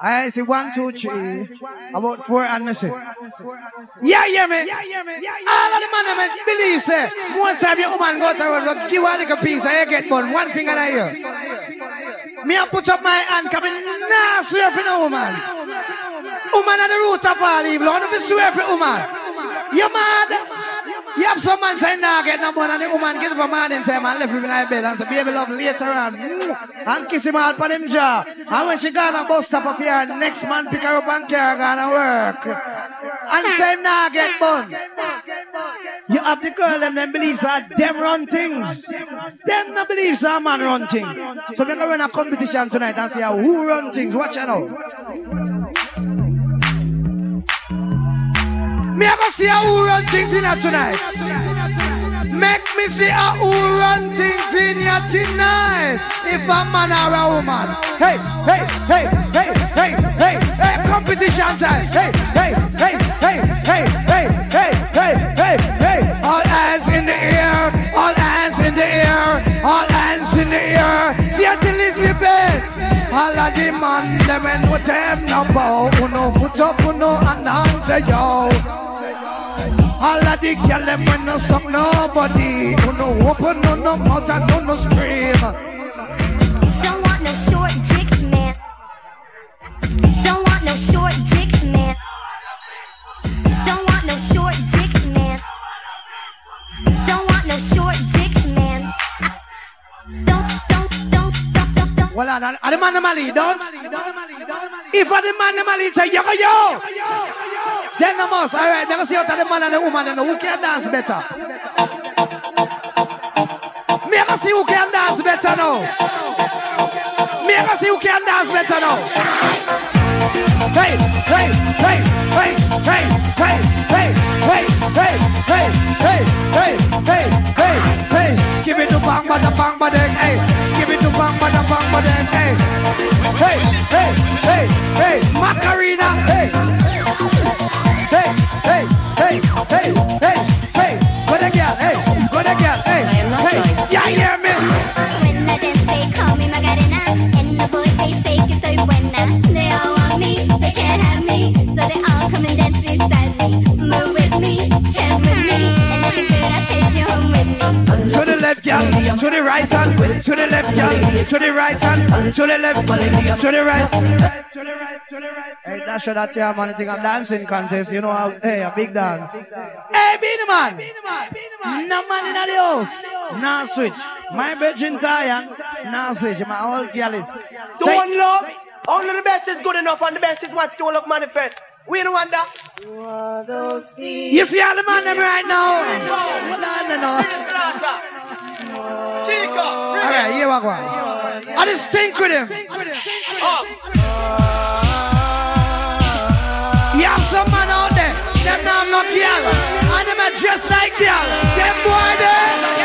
I see one, two, three, about four and me say. Yeah, yeah, me. All of the man, man, believe say, one time your woman go to the give her a little piece, I get one, one finger in here. Me I put up my hand, coming nah swear for no woman. Woman at the root of all evil, I to swear for woman. You mad? You have some man saying, nah, get no money, and the woman get up a man and say, man, left him in my bed and say, baby love later on. Mm. And kiss him all for him jaw. And when she gone and bust up up here, next man pick her up and carry her gonna work. And say, nah, get bun. You have the girl them them believes that them run things. Them no believes that man run things. So we're gonna run a competition tonight and see who run things. Watch out. Me go see how who run things in here tonight. Make me see how who run things in here tonight. If a man or a woman. Hey, hey, hey, hey, hey, hey, hey, competition time. Hey, hey, hey, hey, hey, hey, hey, hey, hey, hey. All hands in the air. All hands in the air. All All of the man, them and what them no bow. Uno put up, uno answer yo. All of the girl them when no suck nobody Who no open no no mouth and no no scream don't are the man don't? If the man say, yo, yo, then the most, all right, never see out the man and the woman and who can dance better. Me ever see who can dance better now. Me ever see who can dance better now. Hey, hey, hey, hey, hey, hey, hey, hey, hey, hey, hey, hey, hey, hey, hey. Skip it to bang, bada, bang, bada, hey. Bang, bada, hey. Hey, hey, hey, hey, Macarena. Hey, To the. To the right hand. To the left, girl. To the right hand. To the left. To the right. To the right. To the right. Hey, that's sure that yeah, man. I think I'm dancing contest. You know how? Hey, a big dance. Hey, Beenie Man. No man in the house. Now switch. My virgin Zion. Now switch. My old girl is. Don't love. Only the best is good enough, and the best is what Stone Love manifest. We no wonder. You see all the man them right now. Hold on. Chica, All right, here we go. I just think with him. You have some man out there, them now not girl, and them are dressed like girl. Them boy there,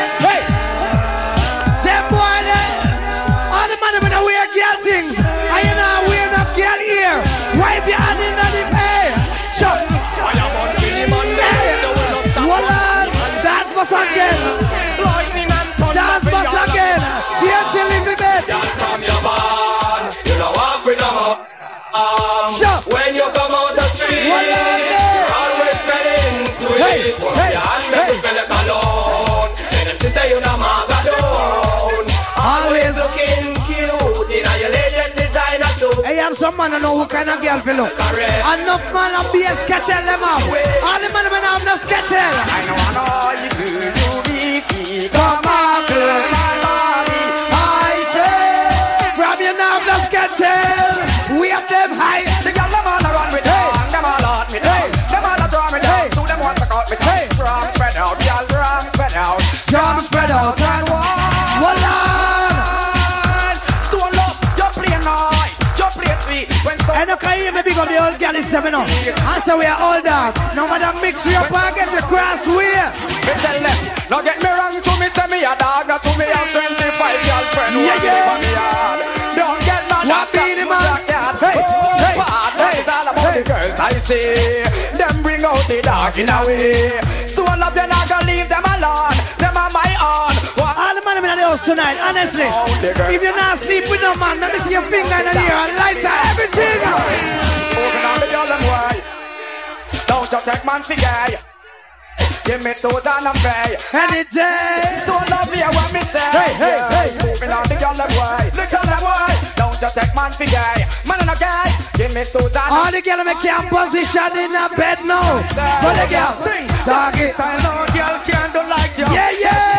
Hey, hey, hey. and smell it alone. And them say you know magadone. Always. looking cute in your latest designer suit. Hey, I'm some man I know who kind of girl look. Enough man of BS kettle them up. All the man when have no skettle. I know I know you do, you be. Come big up the old girl is seven up. And so we are all down. No matter mix you up and get the cross way. Me tell them, now get me wrong to me, say me a dog, now to me a 25 girlfriend. Yeah, yeah. me. Don't get mad, What be the man? Hey, oh, hey, bad, hey, it's all about hey. the girls I see. Them bring out the dog in a way. Stone up, you're not gonna leave them alone. Them are my own. What All the man in the house tonight, honestly. If you're not sleep with no man, let me see your finger in the air and lights and everything. Open on the girl and why? Don't just take man for gay. Give me two and I'm free. Any day. So love me, I want me say. Hey, hey, hey. Moving on the girl and why? The girl and why? Don't just take man for gay. Man and a guy. Give me two and All the girls make can position in a bed now. So the girls Sing. dog it. Style no girl can do like you. Yeah, yeah.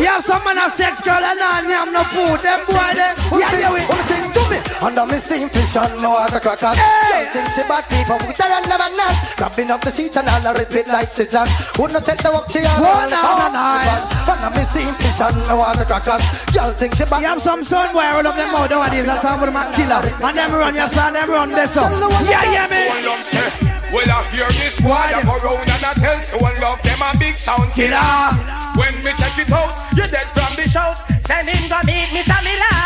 You have some man a sex girl and not yam no food. Them boy them. Yeah, yeah, we. Wanna sing to me? Under me steam fish and no other crackers. Hey! Don't think she bad people with her never not. Grabbing up the seat and all a repeat like scissors. Wouldn't tell the walk she on. Whoa, now, now, now. Under me steam fish and no other crackers. Y'all think she bad. You have some son boy roll up them out nowadays and talk with man killer. And them run your son, them run this up. Yeah, yeah, me. Well, I hear this boy, I go round and I tell so I love them a big sound killer. When me check it out, you dead from the shout. Send him go meet Mr. Miller.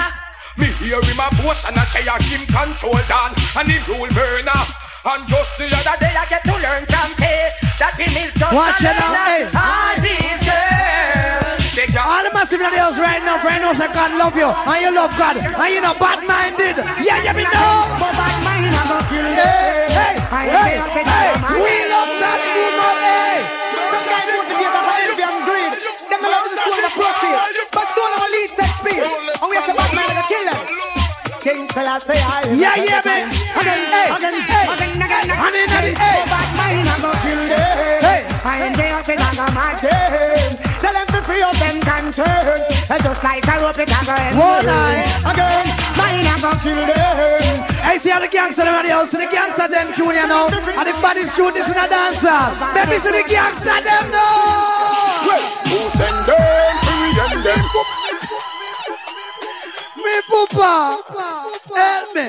Me hear him a boast and I say I him control down and him rule burner. And just the other day I get to learn from Tay that him is just Watch a it now, hey. All these girls, they got All the massive in the house right now, right now, say God love you, and you love God, and you know bad minded. Yeah, yeah, me know. But bad mind I'm not killing Hey, hey, hey, hey, we love God, we love hey. Some guy motivate a lesbian greed. Them a love the soul of a proceed. But soul of a lead next speed. And we have to bad man and a kill them. King Selassie I. Yeah, yeah, man. Again, Hey, again, hey. again, again, again. And in the hey. Bad mind I'm not killing them. Hey. I ain't there to dog on my chain. Tell them to free up them concerns. And just like a rope it a go end. One eye. Again, mine I'm not killing them. Hey, see how the gangster them at the house, the gangster them tune you know, and the body shoot this in a dance hall. Baby, see the gangster them know. Who send them to them them? Eh, me papa, help me.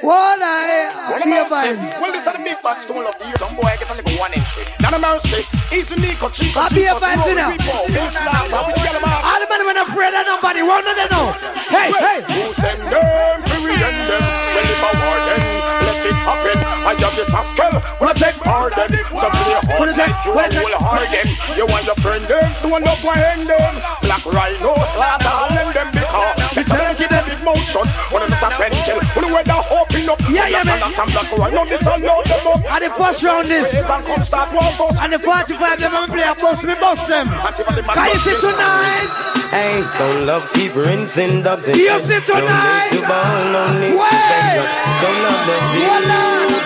One eye, be a man. Well, this is the big bad stone of the year. Some boy get a little one inch. None of mercy. Easy Nico, Chico, I'll be a Chico, now. Rico, Big Slams, how we get them out. All the men when afraid of nobody, one of them know. Hey, hey. Who send them to end them? Well, if I war them, let it happen. I have this haskell, will I take pardon? So play hard, What is that? like you What will hard them. You want your friend them, so one up my end them. Black rhino, slaughter, all them up, Yeah, yeah, man. And I'm black rhino, this all load them up. And the first round is, and come start walk us. and the 45 them when we play a bust, me bust them. Can you see tonight? Hey, don't love keep rinsing dubs and You see tonight? No need to ball, no need to Wait. beg up. Don't love the feel,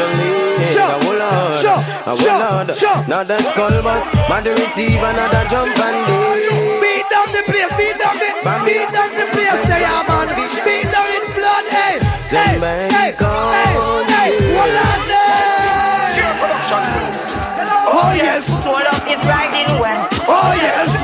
don't need Sure. a whole lot, Sure. a whole Sure. lot. Sure. Another skull bus, man the receive another jump and day. Beat down the place, beat down the, beat down the place, there, yeah, man. Hey, hey, hey, hey, hey, what on Oh yes, Soul up is riding west. oh yes,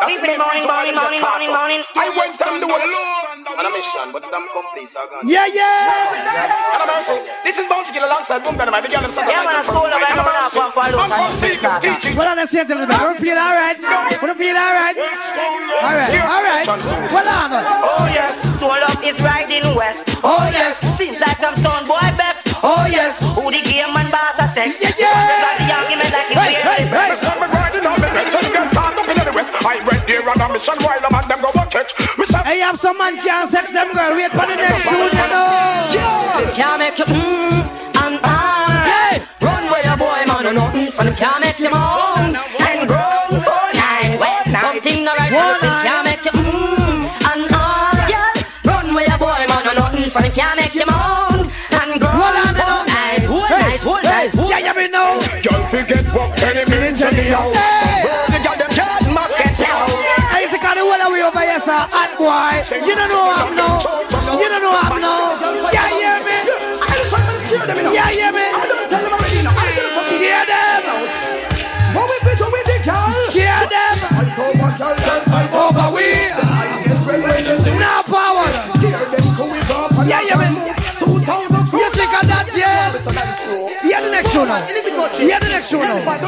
That's Morning, the morning, morning, morning, morning, morning. I went some do alone on a mission, but I'm complete. So I'm gone. Yeah, yeah. And I'm also, this is bound to get alongside Boom Dynamite. The girl them Yeah, man, I'm cool. I'm gonna pump all those I'm from and Teaching. Well, on the same time, we feel all right. We feel all right. All right, all right. Well, on. Oh yes, soul up is riding west. Oh yes, Seems like I'm stone boy Bex. oh yes. Who the game and boss a sex. Yeah, yeah. Got the argument like it's Hey, hey, hey. Some riding on the rest, some get caught up in the rest. I went there on a mission while the man them go and catch. Me say, Hey, have some man can't sex them girl. Wait for the next tune, you know. Can't make you mm and ah. Hey. Run where your boy man or nothing. For them can't make you moan and groan for night. Well, something not right. One For them can't make you mm and ah. Yeah. Run where your boy man or nothing. For them can't make you moan and groan Well, on for night. Whole Hey, night, whole night, whole yeah, you me know. Y'all forget what any minute anyhow. Hey. The boy. You don't know I'm no. You don't know I'm no. Yeah, yeah man. I don't want nobody hear me. Yeah, hear me. Scare them. What we fit with the girl? Scare them. Over we. Now forward. Yeah, hear me. You think of that, yeah? Yeah, the next one now. Yeah, the next tune now. But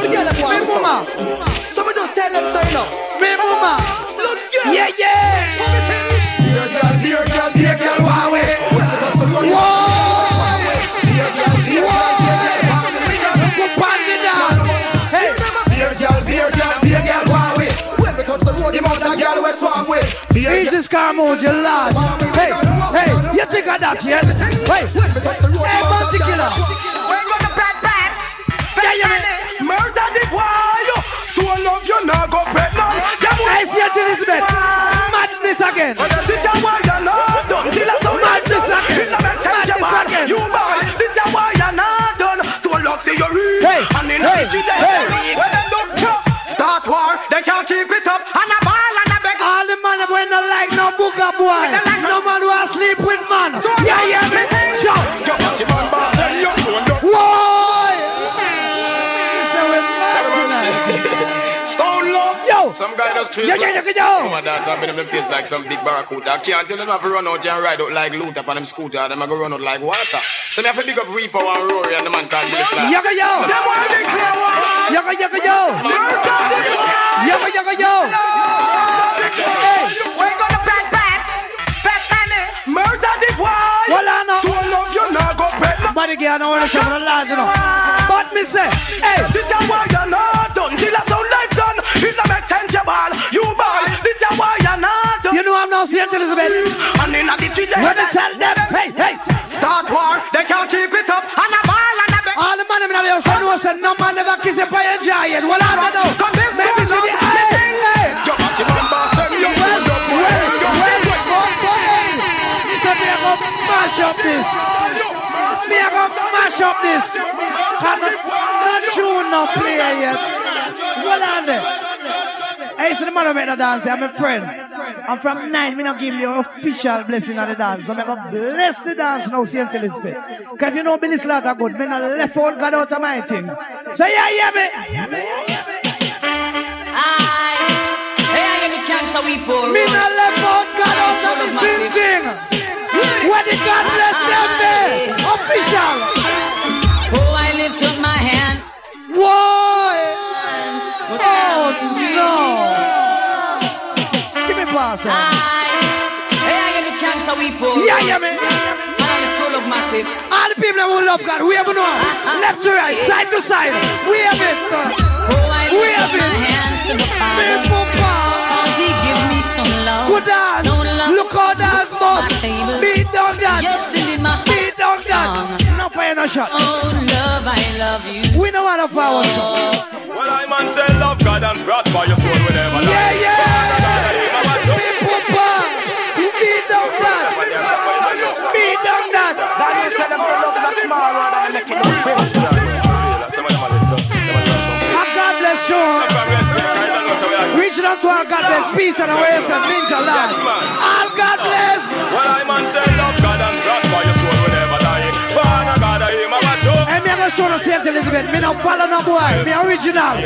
Easy Scarmouche, you lad. Hey, hey, you think of that, yes? Hey, hey, particular. Yeah, you mean? Murder the boy. To love you now go pregnant. I see it, Elizabeth. Madness again. Madness again. Madness again. You boy, this is why you're not done. To lock the your Hey, and in hey, hey. Some guy just treat Yo, yo, yo, yo. Some have been in the face like some big barracuda. I can't tell them have to run out here and ride out like loot up on them scooter. Them a go run out like water. So me have to big up Reaper and Rory and the man called Billy Slash. Yaga yo. Them want to declare war. Yaga yaga yo. Yaga yaga yo. Hey. We're gonna back back. Back Murder the boy. Well, I know. To love you now go pregnant. Body girl, I don't want to say the lads, you know. But me say, hey. This is why you're not done. Till I don't like done. It's a make time ball. You ball. This is why you're not. You know I'm now Saint Elizabeth. And in the street, When they tell them, hey, hey. Start war. They can't keep it up. And a ball and a beg. All the man in the house know say no man never kiss a fire giant. Well, I don't know. Come this Maybe see the said a go mash up this. Me a go mash up this. And the, tune no play yet. Well, on there. Hey, so the man who make the dance, I'm a friend. I'm from nine, me not give you official blessing of the dance. So I'm gonna bless the dance now, St. Elizabeth. Cause if you know Billy Slaughter good, me not left out God out of my thing. So yeah, yeah, me. Hey, I am a cancer we pour. Me not left out God out of my thing. When the God bless them there. Official. Oh, I lift up my hand. Why? Oh no. Give me pass. Hey, I am a cancer we pour. Yeah, yeah, me. And I'm full of massive. All the people that will love God, we have it now. Left to right, side to side. We have it, sir. Oh, I We have it. hands to. People power. Cause he give me some love. Good dance. No love Look how dance boss. my table. Beat down that. Yes, indeed, my heart Beat down that. No fire, no shot. Oh, love, I love you. We know what the power. Well, I man say love God and prosper your soul whenever. Yeah, yeah. Reaching out to our God bless peace and awareness and ninja land. All God bless. Well, I man say love God and prosper your soul whenever dying. Father God, I am a macho. And me I'm gonna show the Saint Elizabeth. Me no follow no boy. Me original.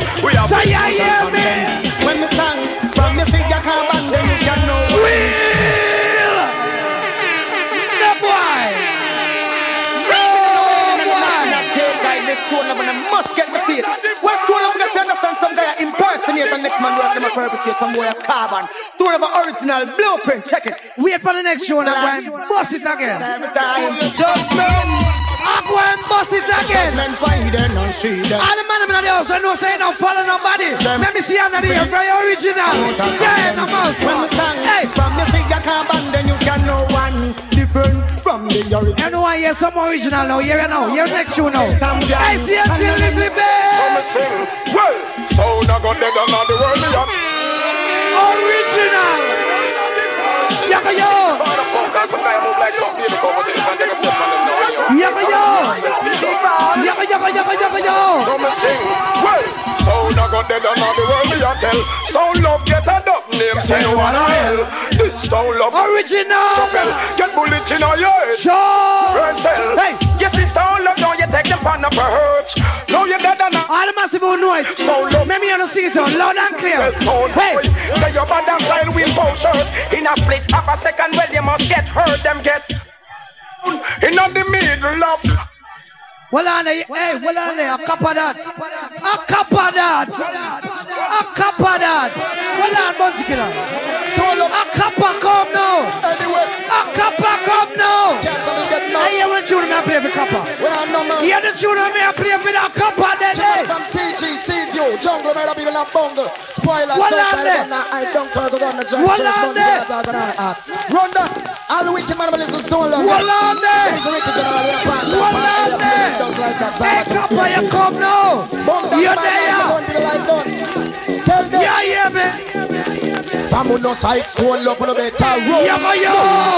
So yeah, yeah, me. When me sang, from me sing your carbon, then you can know. Will. Some guy impersonate the next man who have them a perpetrate some boy of carbon. Story of an original blueprint. Check it. Wait for the next show and I'm bust it again. Time. Judgment. I'm going bust it again. Judgment find them and see them. All the man in the house, I know say don't follow nobody. Let me see another here, very original. Yeah, the mouse. When we sang, Hey, from the figure carbon, then you can know one different from the original. you know I hear some original now. Here you know. Here next show now. Come down. I see it till Elizabeth. sing. Well, so now go dead on the world. Original. Yaka yo. Yaka yo. Yaka yaka yaka yaka yo. So me sing. Well, so now go dead on the world, me a tell. Stone love get a dub name, say you wanna hell. This stone love. Original. Trouble, get bullet in your head. Sure. Burn cell. Hey. Yes, it's stone love, now you take them pan up a hurt. Now you dead and All the massive know. Stone love. Let me hear the sing it out loud and clear. Hey. say your bad and style will post shirt. In a split of a second, well, you must get hurt, them get in the middle of Well on there, hey, well on there, a cup of that. A cup of that. A cup of that. Well on, Bounty Killer. A cup of come now. A cup of come now. I hear what tune I play for copper. Hear the tune I play for that copper then. eh? From TGC, yo, jungle, murder, people not bungle. Spoiler, on there. I don't go to the jungle. On there. Run that. All the wicked man, listen, stone love. Well on there. He's a wicked general, with a passion. Well on there. Hey, copper, you come now. You're there. Tell them. Yeah, yeah, man. From no side stone love on the better road. Yo, yo, yo.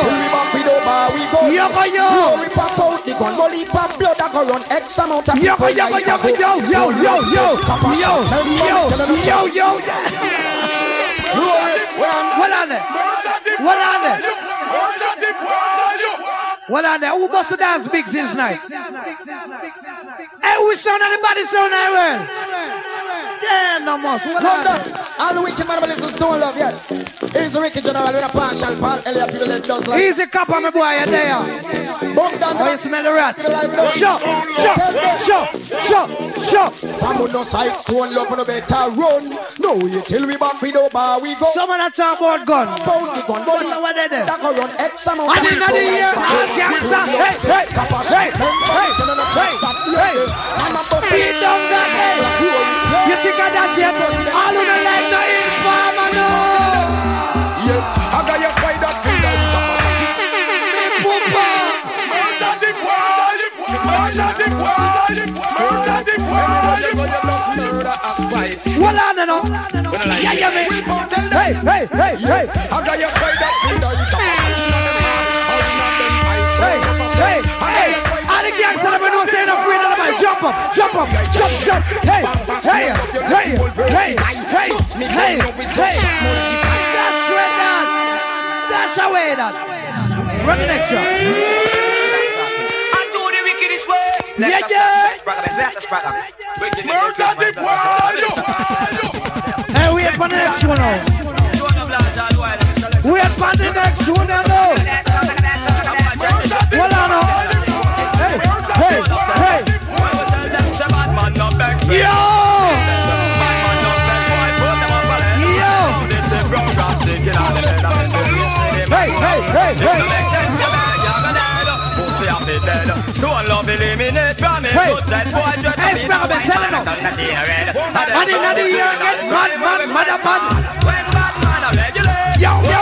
We back with over, we go. Yo, yo, yo. We pop out the gun. Molly pop blood that go run. X amount of Yo, people yo, yo, yo, a go. yo, yo, yo, yo, yo, shot. Tell them, yo, yo, yo, yo. It. What on there? What on there? What on there? Who bust the dance big since night? Hey, who sound anybody sound that well? Yeah, no more. There? London, all the wicked man, listen, stone love, yeah. He's a wicked general with a partial Paul Elliot, people that does like. Easy cup on me boy, you there. Bump down Oh, you smell the rat? Shut, shut, shut, shut, shut. From on no side stone love on the better run. No, you till we back with over, we go. Some of that talk about gun. The gun, What's what they do? that go run X amount I didn't know the year. All gangsta. Hey, hey, hey, hey, hey, hey. Beat down that hey. You think of that yet? All who don't like murder the boy. You just murder a spy. Well on and on. Yeah, yeah, man. Hey, hey, hey, hey. I got your spider finger. You chop a shot in them heart. All in them eyes. Hey, hey, hey. All the gangsters that know say no free of man. Jump up, jump up, jump, jump. Hey, hey, hey, hey, hey, hey, hey. That's straight that. That's away that. Run the next shot. Yeah, yeah. Murder the boy. Hey, wait for the next one now. Wait for the next one now. Sparrow, tell him now. And in the year get mad, mad, mad, mad. Yo, yo.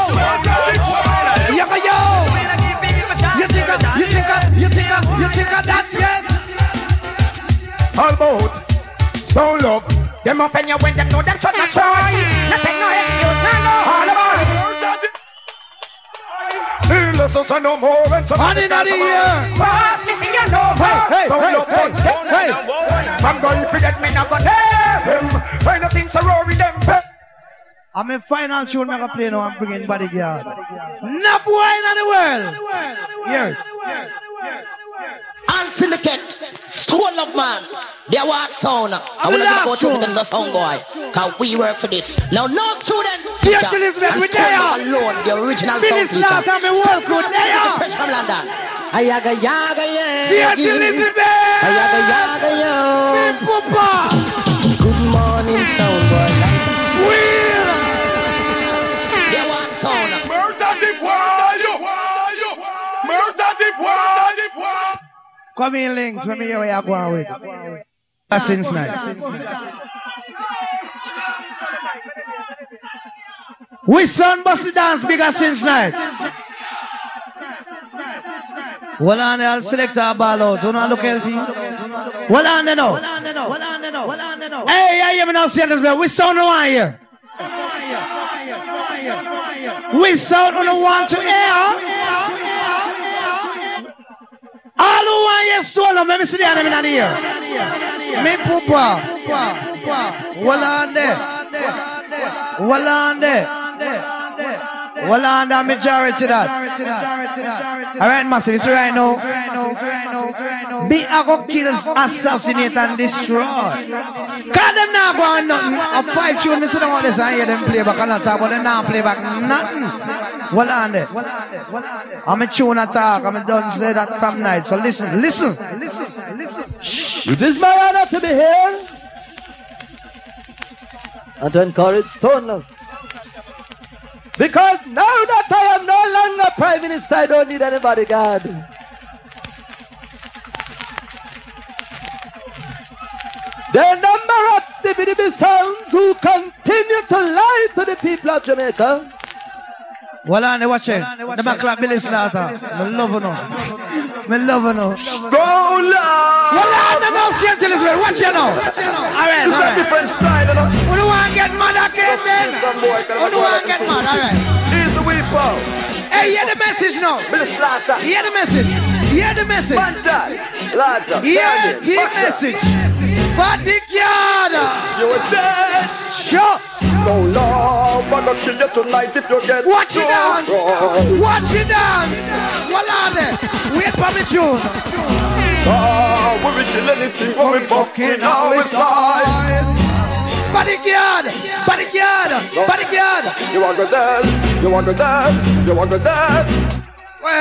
Yo, yo. You think of, you think of, you think of, you think of that yet? All about stone love. Them up in you when them know them should not try. Nothing no excuse, Listen, so no more and so And in the year. Pass me see you know Hey, hey, Stone hey, hey, hey. I'm going to forget me not gonna hear him. Ain't nothing so rory them. I'm in final tune I'm gonna now. I'm bringing bodyguard. No boy in the world. Here. And syndicate, stone of man, they want sound. I will last go with the sound boy. Cause we work for this. Now no student teacher. to and we Stone there. Love alone, the original sound teacher. work good This is the fresh from London. Ayaga yaga yeah. To Elizabeth. Ayaga yaga yeah. Papa. Come in, links. Let me hear where you're going with. Since night. We son bust dance bigger since night. Well on I'll select our ball out. Do not look healthy. Well on there now. Hey, I me now saying this, man. We sound one here. We sound on the one to air. All who want you stolen, let me see the enemy in the ear. Me pupa. Well on there. Well on there. Well on the majority that. Alright, massive, it's right now. Be a go kill, assassinate and destroy. Cause them not going nothing. A five tune, sit down on this and hear them play back and not talk, but them not play back nothing. Well on there. I'm a tune attack. I'm a done say that from night. So listen, listen, listen, listen. It is my honor to be here and to encourage Stone Love. Because now that I am no longer Prime Minister, I don't need anybody, are a number of DBDB sounds who continue to lie to the people of Jamaica. Well, on watch it. The back clap Billy Slaughter. Me love you now. Me love you now. Strong love. Well, on the now, St. Elizabeth. Watch you now. All right, It's all a right. different style, you know. Who do want to get mad again, then? Who do want to get mad? All right. Here's the weeper. Hey, hear the message now. Billy Slaughter. Hear the message. Hear the message. Fanta. Lads of Hear Guardian. the Fuck that. message. Bodyguard. You are dead. Shut. So love, I'm gonna kill you tonight if you get Watch it so dance. wrong. Watch it dance. Well, there. Wait for me, tune. Ah, we will kill anything when we fucking our side. Bodyguard. Bodyguard. Bodyguard. You want to dead, you want to dead, you want to dead. Yes,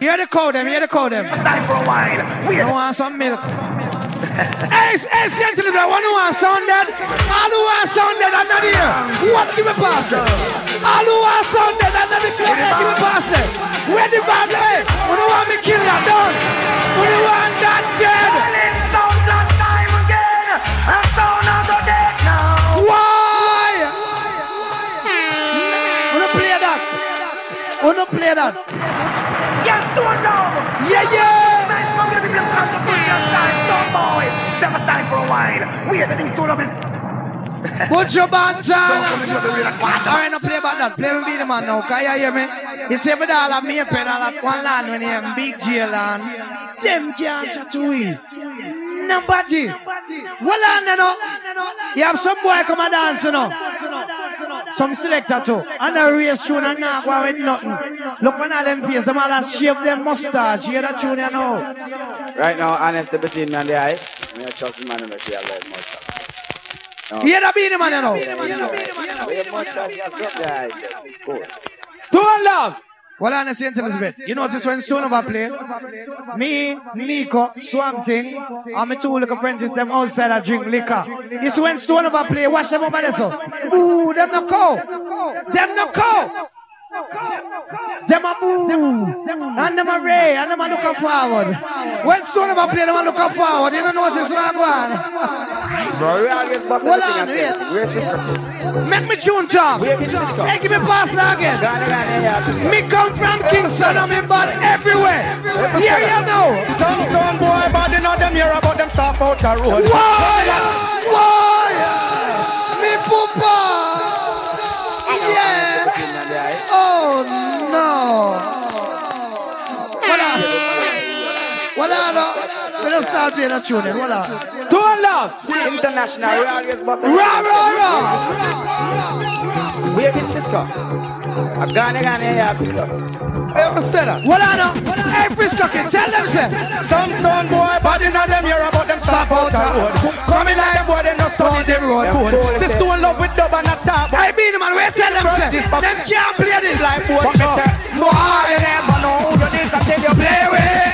stop. Hear the code them, hear the code them. Time for a while. I want some milk. hey, hey, Sentinel, I want to want sound dead. All who want sound dead, I'm not here. What give me pass? All who want sound dead, I'm not the club, give me pass. Where the bad hey? Who don't want me kill that done? Who don't want that dead? It's sound last time again. I'm sound out of dead now. Why? Who do play that? Who do play that? For a the thing stood up is. Put your bantan. Alright, now play about that. Play with me, the man now. Can you hear me? You see me all of me pen all of one land when you big jail and them can't chat to we. Nobody. Well you know. You have some boy come and dance you know. Some selector too. And a race tune and not go with nothing. Look when all them face, them all a shave them mustache. You hear that tune you know. Right now, honestly, between me and the eye, me a trust the man who make you lot more. No. Hear that beat man you know. You know, we have much stuff, you have drop the eye. Cool. Stone Love. Well, on St. Elizabeth, you notice when Stone Love play, me, Nico, Swamp Thing, and my two little apprentices, them outside I drink liquor. You see when Stone Love play, watch them over there, so. Ooh, them no cow. Them no cow. Them a move. And them a ray. And them a looking forward. When Stone Love play, them a looking forward. You don't notice what I'm going. Bro, we always bump Hold on, wait. Where's this Make me tune talk. Hey, give me pass now again. Me come from Kingston, I'm in bad everywhere. Here you know. Some some boy, but they know them hear about them stop out the road. Why? Why? Me poopa. We don't start playing a tune. What on? Stone Love! International, we always bump Rah, rah, rah. We have this Cisco. A Ghana, Ghana, yeah, Cisco. Hey, what's that? What on? Hey, Frisco, kid, tell them, say. Some son boy, but they know them hear about them stop out the road. Coming like them boy, they no study them road code. Say stone love with dub and a top. Hey, Beenie Man, where tell them, say. Them can't play this. Like boy, What me say? Boy, you never know who you this until you play with.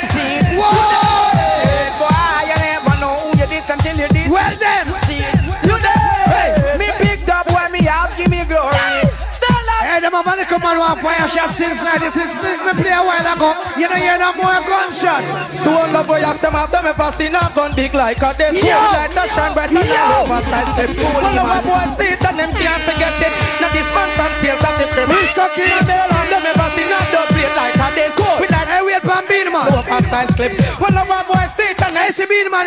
Come on one fire shot since night. This is since me play a while ago. You don't hear no more gunshot. Stone love boy have them them ever seen a gun big like a dead Yo! like the shine bright and Yo! all oversized step One of my boys see it and them can't forget it Now this man from Steel of the Frame Risco King. Now they have them ever seen a dub plate like a dead With like Hey, wait for Beenie Man. oversized clip One of my boys see it and Hey, see Beenie Man,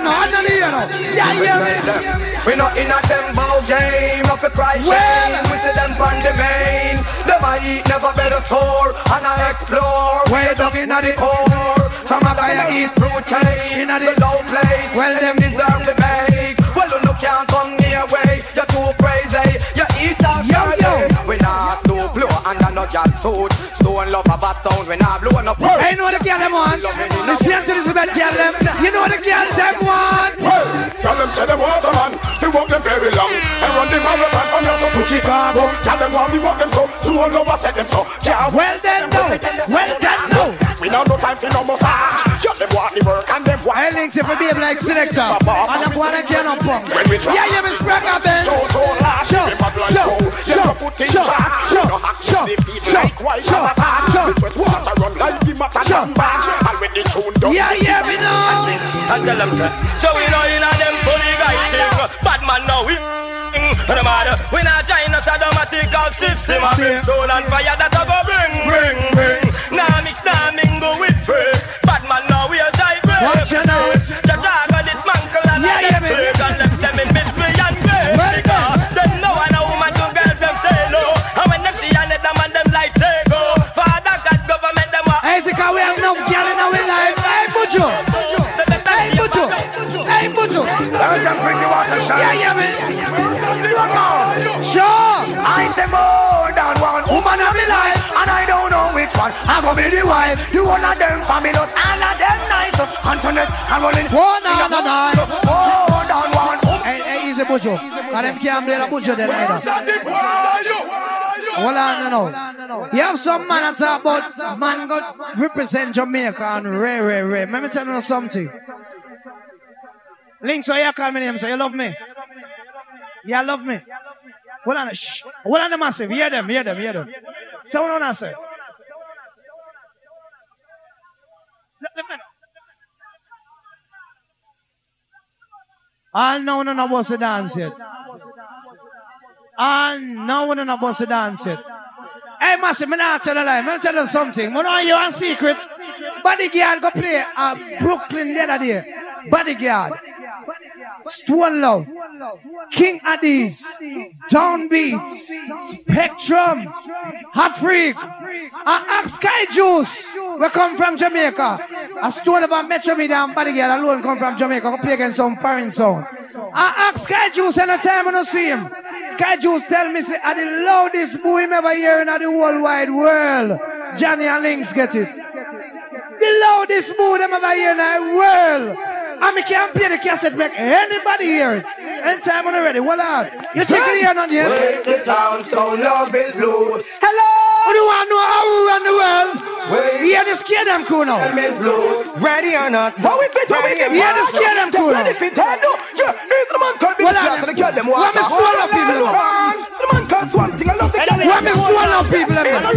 I'm not no, I'm not here, no. Yeah, hear me. We not in a them bow game of a cry Well. We see them on the main. Them I eat never better sore and I explore. Way down inna the core. Some of Fire them eat fruit chain. inna the- low place. Well, them them- deserve the bake. Well, you no can't come near way. You're too crazy. You eat up Yo, yo. We not to blow and I no gal suit. Stone love a bad sound. We not blow no. Hey, know the girl them want. The St. say them waterman. They walk them very long. And run the marathon from here to Chicago. Tell them how we walk them so. Soon over set them so. Yeah. Well then, no. Well then, no. We now no time for no massage. Just them want the work and them want. Hey, links if we behave like selector. And I'm going to get on punk. Yeah, yeah, Miss Sprague, Ben. So, so, last. Show, show, show, show, show, show, show, show, Sweat water run like the matter back. And when the tune done. Yeah, yeah, we know. I tell them. So we know you know them funny guys thing. Now we. No matter, we not China sadomatic or stiff simmer Soul and fire that a go bring, bring, bring. Nah mix, nah mingle with free Bad man now we a die brave Watch you now The wife. You one of them fabulous, and of them nice. Antoinette, I'm running. One, no, no, no. More than one. Hey, hey, easy, Buju. And them can't blame the Buju then either. Hold on, no, no. You have some man that talk about man go represent Jamaica and Ray, Ray, Ray. Let me tell you something. Link, so you call me name, so you love me. You love me. Hold on, shh. Hold on, the massive. Hear them, hear them, hear them. Someone on answer. And no, no, no, what's the dance yet? And no, no, no, what's the dance yet? Hey, massive, me not tell a lie. Me tell you something. Me know you on secret. Bodyguard go play uh, Brooklyn the other day. Bodyguard. Stone Love. King Addies. Downbeats. Spectrum. Hot Freak. And Sky Juice. We come from Jamaica. A Stone and Metro Media and Bodyguard alone come from Jamaica. Play against some foreign sound. And ask Sky Juice anytime I see him. Sky Juice tell me say, I the loudest boy him ever hear in the whole wide world. Johnny and Links get it. The loudest boy them ever hear in the world. And me can't play the cassette make anybody hear it. Anytime I'm ready. Hold on. You check it here on yet? Where the town so love is blue. Hello! Who do want to know how we run the world? Yeah, the scare them cool now. Ready or not? So we fit ready. Yeah, the scare them cool now. Ready fit head no. Yeah, he's the man called Well, Billy I- Slaughter. They kill them Let me swallow people now. The man called Swamp Thing. I love the Let me swallow people them now.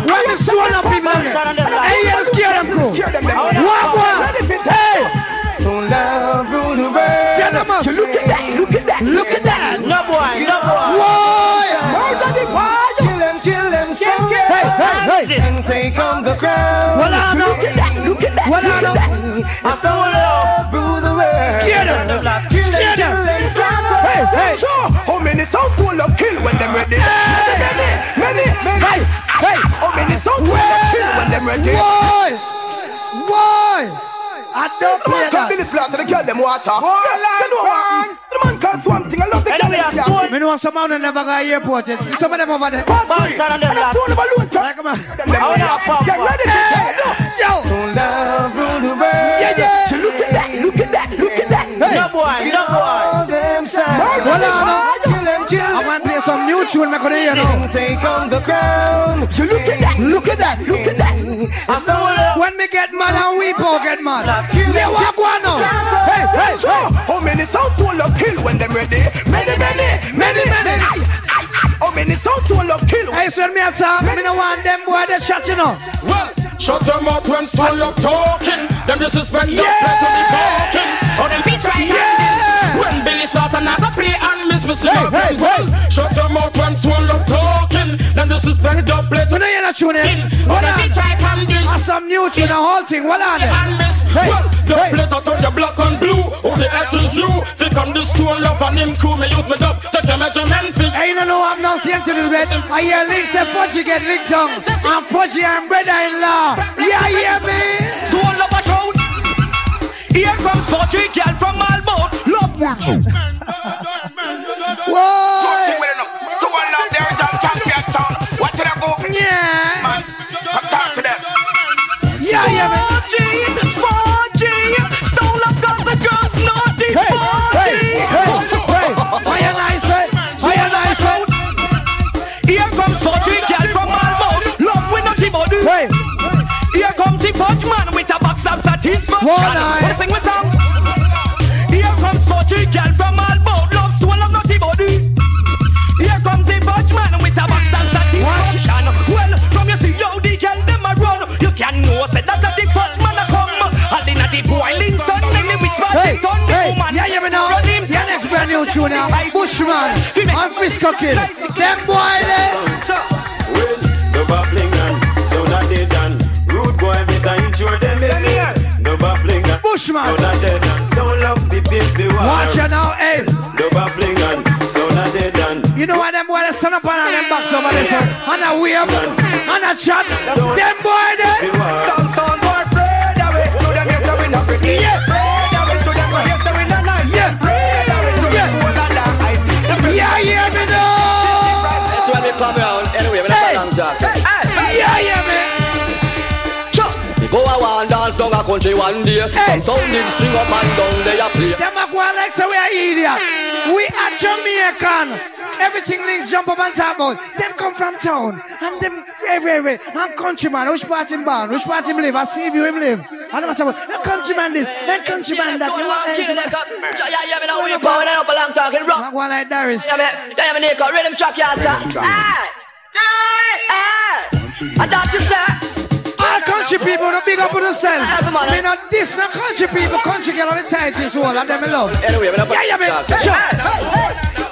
Let me swallow people them now. Hey, yeah, the scare them cool. Walk, walk. Hey! So love rule the world. So look at that. Look at that. Look at that. No boy, no boy Why? Murder the wild. Kill them, kill them, stone. Hey, hey, hey. And take on the crown. I know? Look at that. Look at that. What I look at that. I stole love rule the world. Scare them. Kill them, kill them. Hey, hey. So, how many sound full of kill when them ready? Many, many, many. Hey, hey. How many sound full of kill when them ready? Why? Why? I don't The play man called Billy that. Slaughter, they kill them water. Yeah, you know what? The man called Swamp Thing, I love the kill them water. Me know some of them never got airport yet. See some of them over there. Bastard and them And I lot told them alone, Like, come on. How you a pump Get ready, Hey, yo. So love rule the world. Yeah, yeah. Look at that, look at that, look at that. Hey. No boy, no boy All them sides. Hold. Kill them, I want to play some new tune. Me could hear now. And take on the crown. So look at that, Look at that. look at that. I stole love When me get mad and weep, oh get mad. Yeah, what go on? Hey, hey, hey. how many sound full of kill when them ready? Many, many, Many, many. Oh, How many sound full of kill? Hey, so when me a talk, me no want them boy they shot you know. Well, shut them up when full up talking. Them disrespect the Yeah. play to be talking. Oh, them beat right Yeah. Like this. When Billy a play and miss me see Hey, my hey, shut up when full up talking. Them disrespect the play You to know you're not tuning in. Hold on. right and this. That's some new tune, the whole thing. Hold on. And miss. Hey, Well, the hey. play that on your black and blue. Oh, the edge is you. They come this stone love and him crew. Me youth me up. Take your measurement. thing. Hey, you don't know I'm not saying to this bed. I hear links and Fudgy get licked down. And Fudgy and brother-in-law. Yeah, hear me? Stone love a shout Here comes Fudgy girl from Malmo champion. 4G, 4G, stole up got the guns, not these hey, 4G. Hey, hey, say, I and I. Here comes 4G, girl from Malmo, love with nothing but do. Here comes the punch man with a box of satisfaction. One eye. Wanna sing my song? Here girl from all boat, love stone of naughty body. Here comes the budge man with a box and satisfaction. Well, from you see how the girl them a run, you can know say that a the first man a come. And in the boiling sun, make me which part Hey, it's on the hey, yeah, yeah, me now. Yeah, next brand new tune now. Bushman and Frisco Kid. Them boy there. The babbling and sound a dead and rude boy better ensure them make me. The babbling and Bushman. sound a dead and Watch you now, hey. The babbling and sound a dead and You know why them boy they stand up on them box over there, sir? And a wave, and a chat. Them boy there. Some sound boy afraid of it. To them we not pretty. Yeah. A country one day. Some sound did string up and down they a play. Them a go like say we are idiot. We are Jamaican. Everything links jump up and talk about. Them come from town. And them very, very, very. I'm countryman. Which part him born? Which part him live? I see if you him live. I don't matter what. A countryman this. A countryman that. You know what I'm saying? Yeah, yeah, me know we power and up a long talking rock. I go on like Darius. Yeah, me, yeah, me Nico, rhythm track, yeah, sir. Ah, ah, ah. I thought you said. Country people, don't big up on themselves. Me not this, not country people. Country girl on the tightest wall. And them I love. Anyway, Yeah, yeah, man. Sure.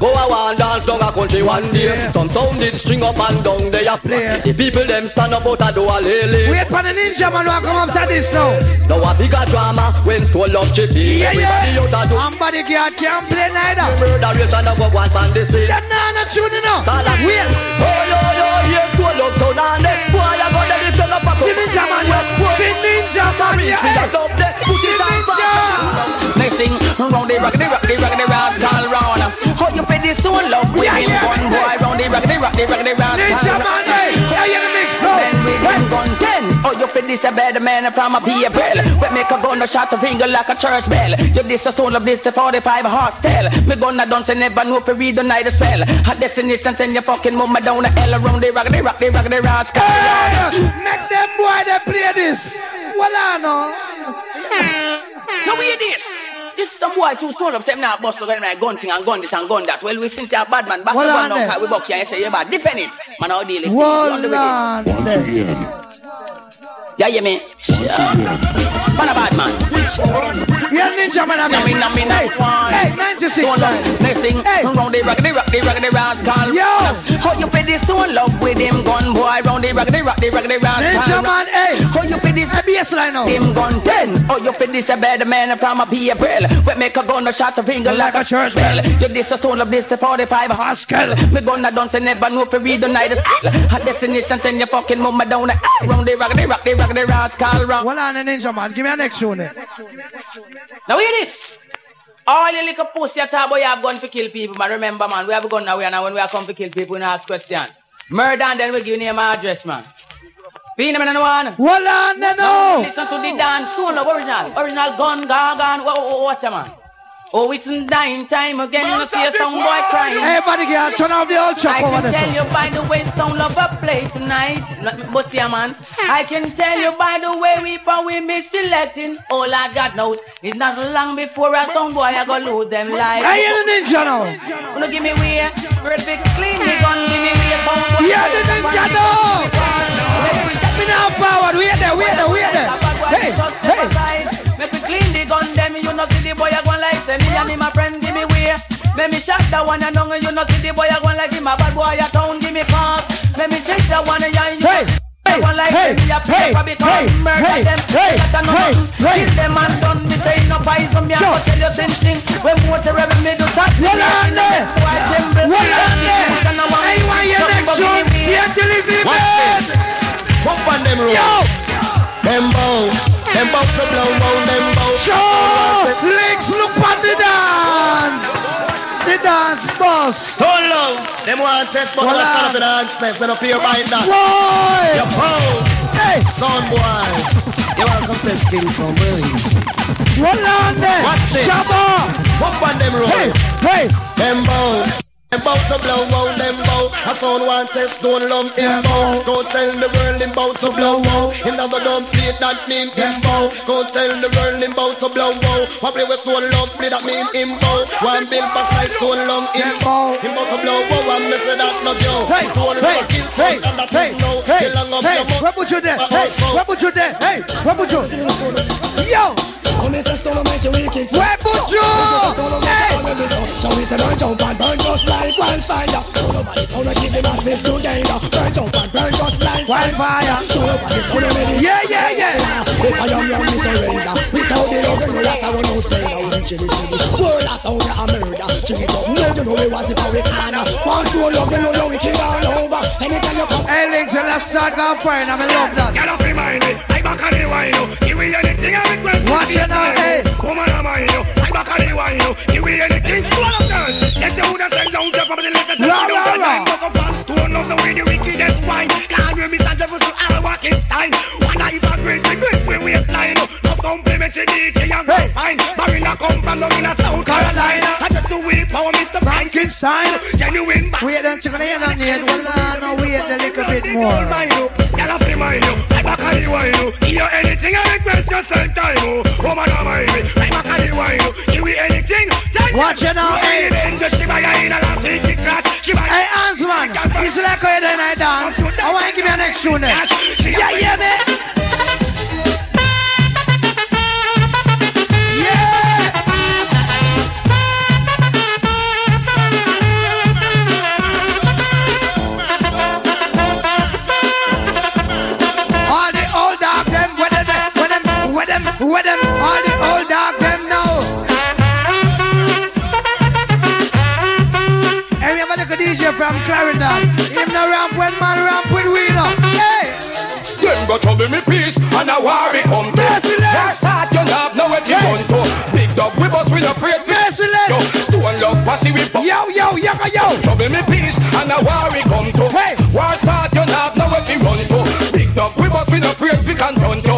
Go a one dance down a country one day. Some sound did string up and down they a play. The people them stand up out a door lily. wait for the ninja man who come after this now. Now a bigger drama when school love chippy. Yeah, Everybody yeah. out a do. Somebody can't, can't play neither. Murder race and a go one pan the street. Them nah not tune enough. Sala. Wait. Oh yo yo, here's school love town and them boy a go there if you not pack up. See Ninjaman, yeah. See ninja man, Reach yeah. me a love there, put it on fire. Next thing, round the rock, the rock, the rock, the rascal round. How you pay this stone love with Yeah, yeah. one boy round the rock, the rock, the rock, the rascal Ninjaman, hey. Yeah, yeah, the mix now. Then we can gun ten. Oh, you fit this a better man from a April. We make a gun, no shot to finger like a church bell. You this a soul of this the 45 hostel. Me gonna dance and never know if you read the night a spell. A destination send your fucking mama down the L around the rock, the rock, the rock, the rascal. Hey, make them boy they play this. Well, I know. Now we this. This is some boy too stone up, say now boss look at me gun thing and gun this and gun that. Well, we since you're a bad man, back Well, the on gun down, we buck you and say you're bad. Defend it. Man, how deal it. Well, You understand it? Yeah, yeah, me. Yeah. Man, a bad man. Yeah, Ninjaman, I Now me, now me, now one. Hey, 96 Stone time. love, next thing, Hey. round the rock, the rock, the rock, the rascal. Yo. How you pay this stone love with him gun boy round the rock, the rock, the rock, the rascal. Ninjaman, hey. How you pay this Hey, baseline now. him gun ten? How you pay this a better man from a April? We make a gun, a shot a finger like, a church bell. You this a stone of this the 45 Haskell. Me gonna dance and never know if you read the skill. A destination send your fucking mama down round the rock, the rock, the rock, the rascal round. Well, on the Ninjaman. Give me a next tune. there. Now hear this. All the little pussy talk about you have gun to kill people, man. Remember, man, we have a gun now. We are now when we are come to kill people, we don't ask question. Murder and then we give you name and address, man. Be name and one. Well, no. Listen to the dance, soon original, original gun, gun, gun. What, what, what, man? Oh, it's in dying time again. You see a some boy crying. Everybody can turn off the old I can tell you by the way Stone Lover play tonight. But see, man, I can tell you by the way we but we miss selecting. All I got knows it's not long before a some boy I go lose them life. Hey, you the ninja now. Wanna give me way, perfect clean me gun, give me way, some boy. Yeah, the ninja now. Me now forward. Wait there, wait there, wait there. Hey, hey. Make me clean the gun, them you know see the boy I go say me and him a friend, give me way. Let me shot that one and down, you know see the boy I go like him a bad boy a town, give me pass. Let me take that one and you Hey, hey, one like hey, me a hey, paper because hey, murder hey, them. hey, That's hey, nothing. hey. Kill them and done, me say no poison, me a tell you same thing. When water every me do tax, Well on there. Boy tremble, Well on there. Hey, why you next tune? See until it's in bed. Bump on them road. Yo. Them bow. Them bow to blow round them bow. Show. Legs dance boss. Hold low. Them want test but what's on. not the dance next. They don't appear right now. Boy. Yo, bow. Hey. Son boy. You want to come test King some ways. Roll on there. Watch this. Shabba. Bump on them road. Hey, hey. Them bow. Them bout to blow out them bow. A sound one test don't love him bow. Go tell the world him bout to blow out. In the dumb plate that mean him bow. Go tell the world him bout to blow out. What play with stone love me that mean him bow. One bill pass like stone long him bow. Him bout to blow out and me say that not you. Stone Hey, never kill hey, and that hey, is no. hey, Kill long up hey, your mouth. where put you there? Uh, hey, where put you there? Hey, where put you? Yo! Where put you? Hey! So we say burn jump and burn just like wildfire. So nobody sound like keep the masses together. Burn jump and burn just like wildfire. So nobody sound like ready. Yeah, yeah, yeah. If I am young, me surrender. Without the love, you know that's how we know splendor. We chili chili. World how we a murder. Chili up, no you know we want it how we can. One true love, you know you we kill all over. Anytime you come. Hey, Links, and let's start going fire. I'm in love that. Get off your mind, eh. I back on the wine, you. Oh. Give me anything I request. Watch it now, hey. Woman, I'm on you. I back on the wine, you. Oh. Give me anything. One of them. Let's see who that down to from the left. Rah, rah, rah. Fuck up on stone of the way the wickedest wine. Can't hear me stand just to all walk in style. One eye for grace, grace we waistline. No compliment to DJ and hey. fine. Marina come from down in a South Carolina. I just do we power Mr. Frankenstein. Genuine. Wait, don't you gonna hear on yet? Well, uh, no, wait a little bit more. Girl, I feel mind you. I back on the wine you. Hear anything I request yourself time you. Woman, I mind me. I back on the wine you. Give me anything. Watch it now, hey. Just she buy a in a last week crash. She buy. Hey, Ansman, it's like how you done I dance. I want to give you an extra there. Yeah, yeah, man. Where them, all the old dog them now. Hey, we have a DJ from Clarendon. Him no ramp when man ramp with we now. Hey! Them go trouble me peace and a war it come to. Yes, start your love now what you want to. Big dog we bust with a freight. Merciless. Yo, stone love posse we pop. Yo, yo, yo, yo. Trouble me peace and a war it come to. Hey. War start your love now what you run to. Big dog we bust with a freight we can run to.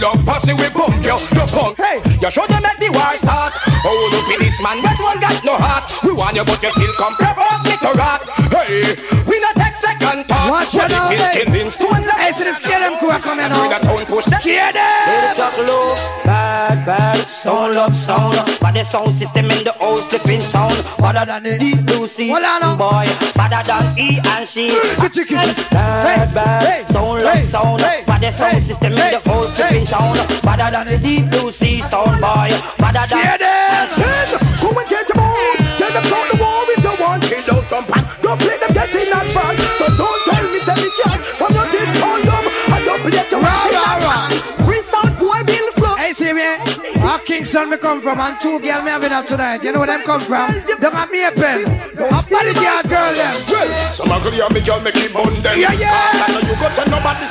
Stone love posse we pump yo, you punk. Hey. You should have make the war start. Oh, look at this man, that one got no heart. We want you but you still come prefer me to rat. Hey, we not take second thought. Watch When it now, it is hey. killing. Hey, so the scare them crew are coming And with a out. tone push that. Scare them! Talk low, bad, sound love sound. But the sound system in the old flipping town. Better than the deep blue sea, boy. Better than E and she. Bad, Hey, bad, hey, sound love hey, sound. hey, But the sound hey, system hey, in the old flipping town. Better than the deep blue sea sound, boy. Better Scare than. them! Kingston me come from and two girl me having up tonight. You know where them come from? Them at me a pen. A body girl girl them. Some ugly and me girl make it bun them. Yeah, yeah. You got to nobody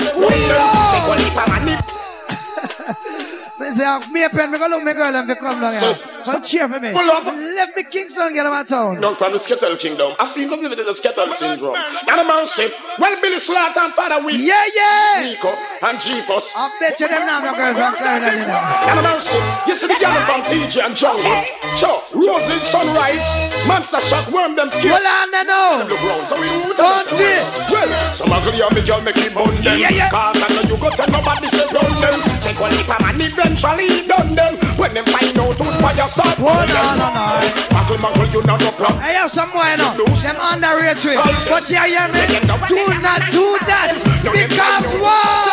say, me a pen, me go look me girl and me come down here. Come cheer for me. Pull up. Left me Kingston get my town. Down from the Skittle Kingdom. I see something with the Skittle syndrome. And a man say, well, Billy Slaughter and Father Week. Yeah, yeah. Nico and Jeepus. I bet you them now, no girl from Clarendon, you know. And a man say, you see the girl from TJ and Jungle. Sure, Roses, Sunrise, Monster Shot, Worm them skin. Hold on there now. Look round, so we Don't it? Well, some ugly and me girl make it bun them. Yeah, yeah. Cause I know you got to nobody say run them. Take one leap and eventually done them. When them find out who's fire start. Hold on, no, no. Muggle, muggle, you not no problem. I have some more now. Them underrated. But you hear me? Do not do that. Because what?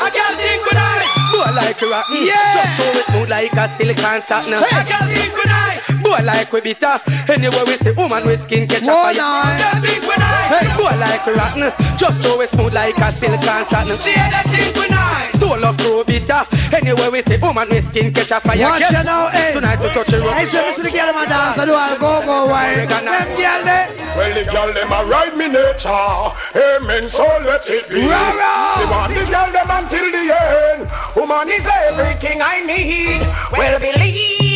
I can't think good eye. Boy like a rock. Yeah. Just show it smooth like a silicon satin. I can't think good eye. Boy like we bitter. Anyway we see woman with skin catch a fire. on. Can't think good eye. Hey. Boy like a rock. Just show it smooth like a silicon satin. See that thing good eye. Stole of grow bitter. Anyway we see woman with skin catch a fire. Watch Yes. you now, hey. Tonight we touch the road. Hey, so Mr. the girl in my dance, I do a go-go wine. Them girl they. Well, the girl them a ride me nature. Amen, so let it be. Rah, rah. The want the girl them until the end. Woman is everything I need. Well, believe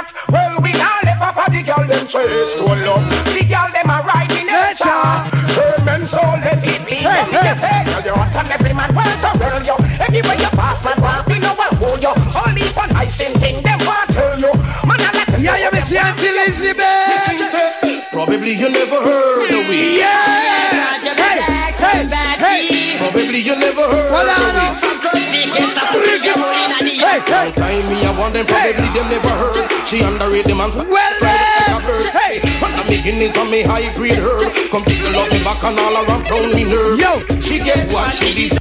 it. Well, we all live up the girl them chase to love. The girl them a ride me nature. Amen, so let it be. Hey, So hey. say, girl, you hot and every man want to girl you. Everywhere you pass, man want to know what hold you. Only one I same thing them want tell you. Man, I let Yeah, you miss Auntie Elizabeth. Probably Probably you never heard the way. Yeah. Hey, hey, hey. Probably you never heard Well, the I way. Hey, hey. Time me a wonder probably them never heard. She underrate the man. Well, like a bird. Hey, when I'm making this on me high grade herb. Come take a look me back and all around round me nerve. Yo, she get what she deserve.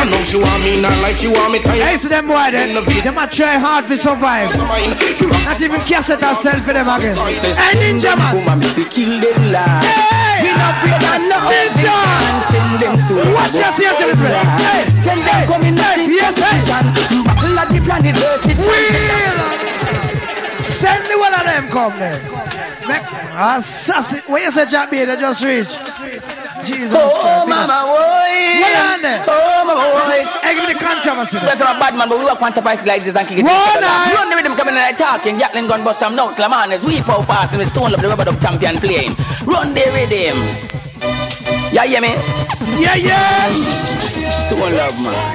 I know she want me not like she want me tight. Hey, so them boy then, them a try hard to survive. Not even cassette herself for them again. Hey, Ninjaman. Woman, me fi kill them lie. Hey! We not afraid of no Ninja! send them to Watch your say to this way. Hey! In Hey! Yes, hey! The Wheel! Send the one of them come there. Make assassin. Where you say Jack B? They just reach. Jesus Oh, Christ. mama, boy. What on there? Oh, mama, boy. Hey, give me the controversy. That's not a bad man, but we want to price like this and kick it. One eye. Run the rhythm coming in like talking. Gun bust them now. Clamanes, we pow passing with stone up the rubber dub champion playing. Run the rhythm. Yeah, hear me? Yeah, yeah. Stone Love, man.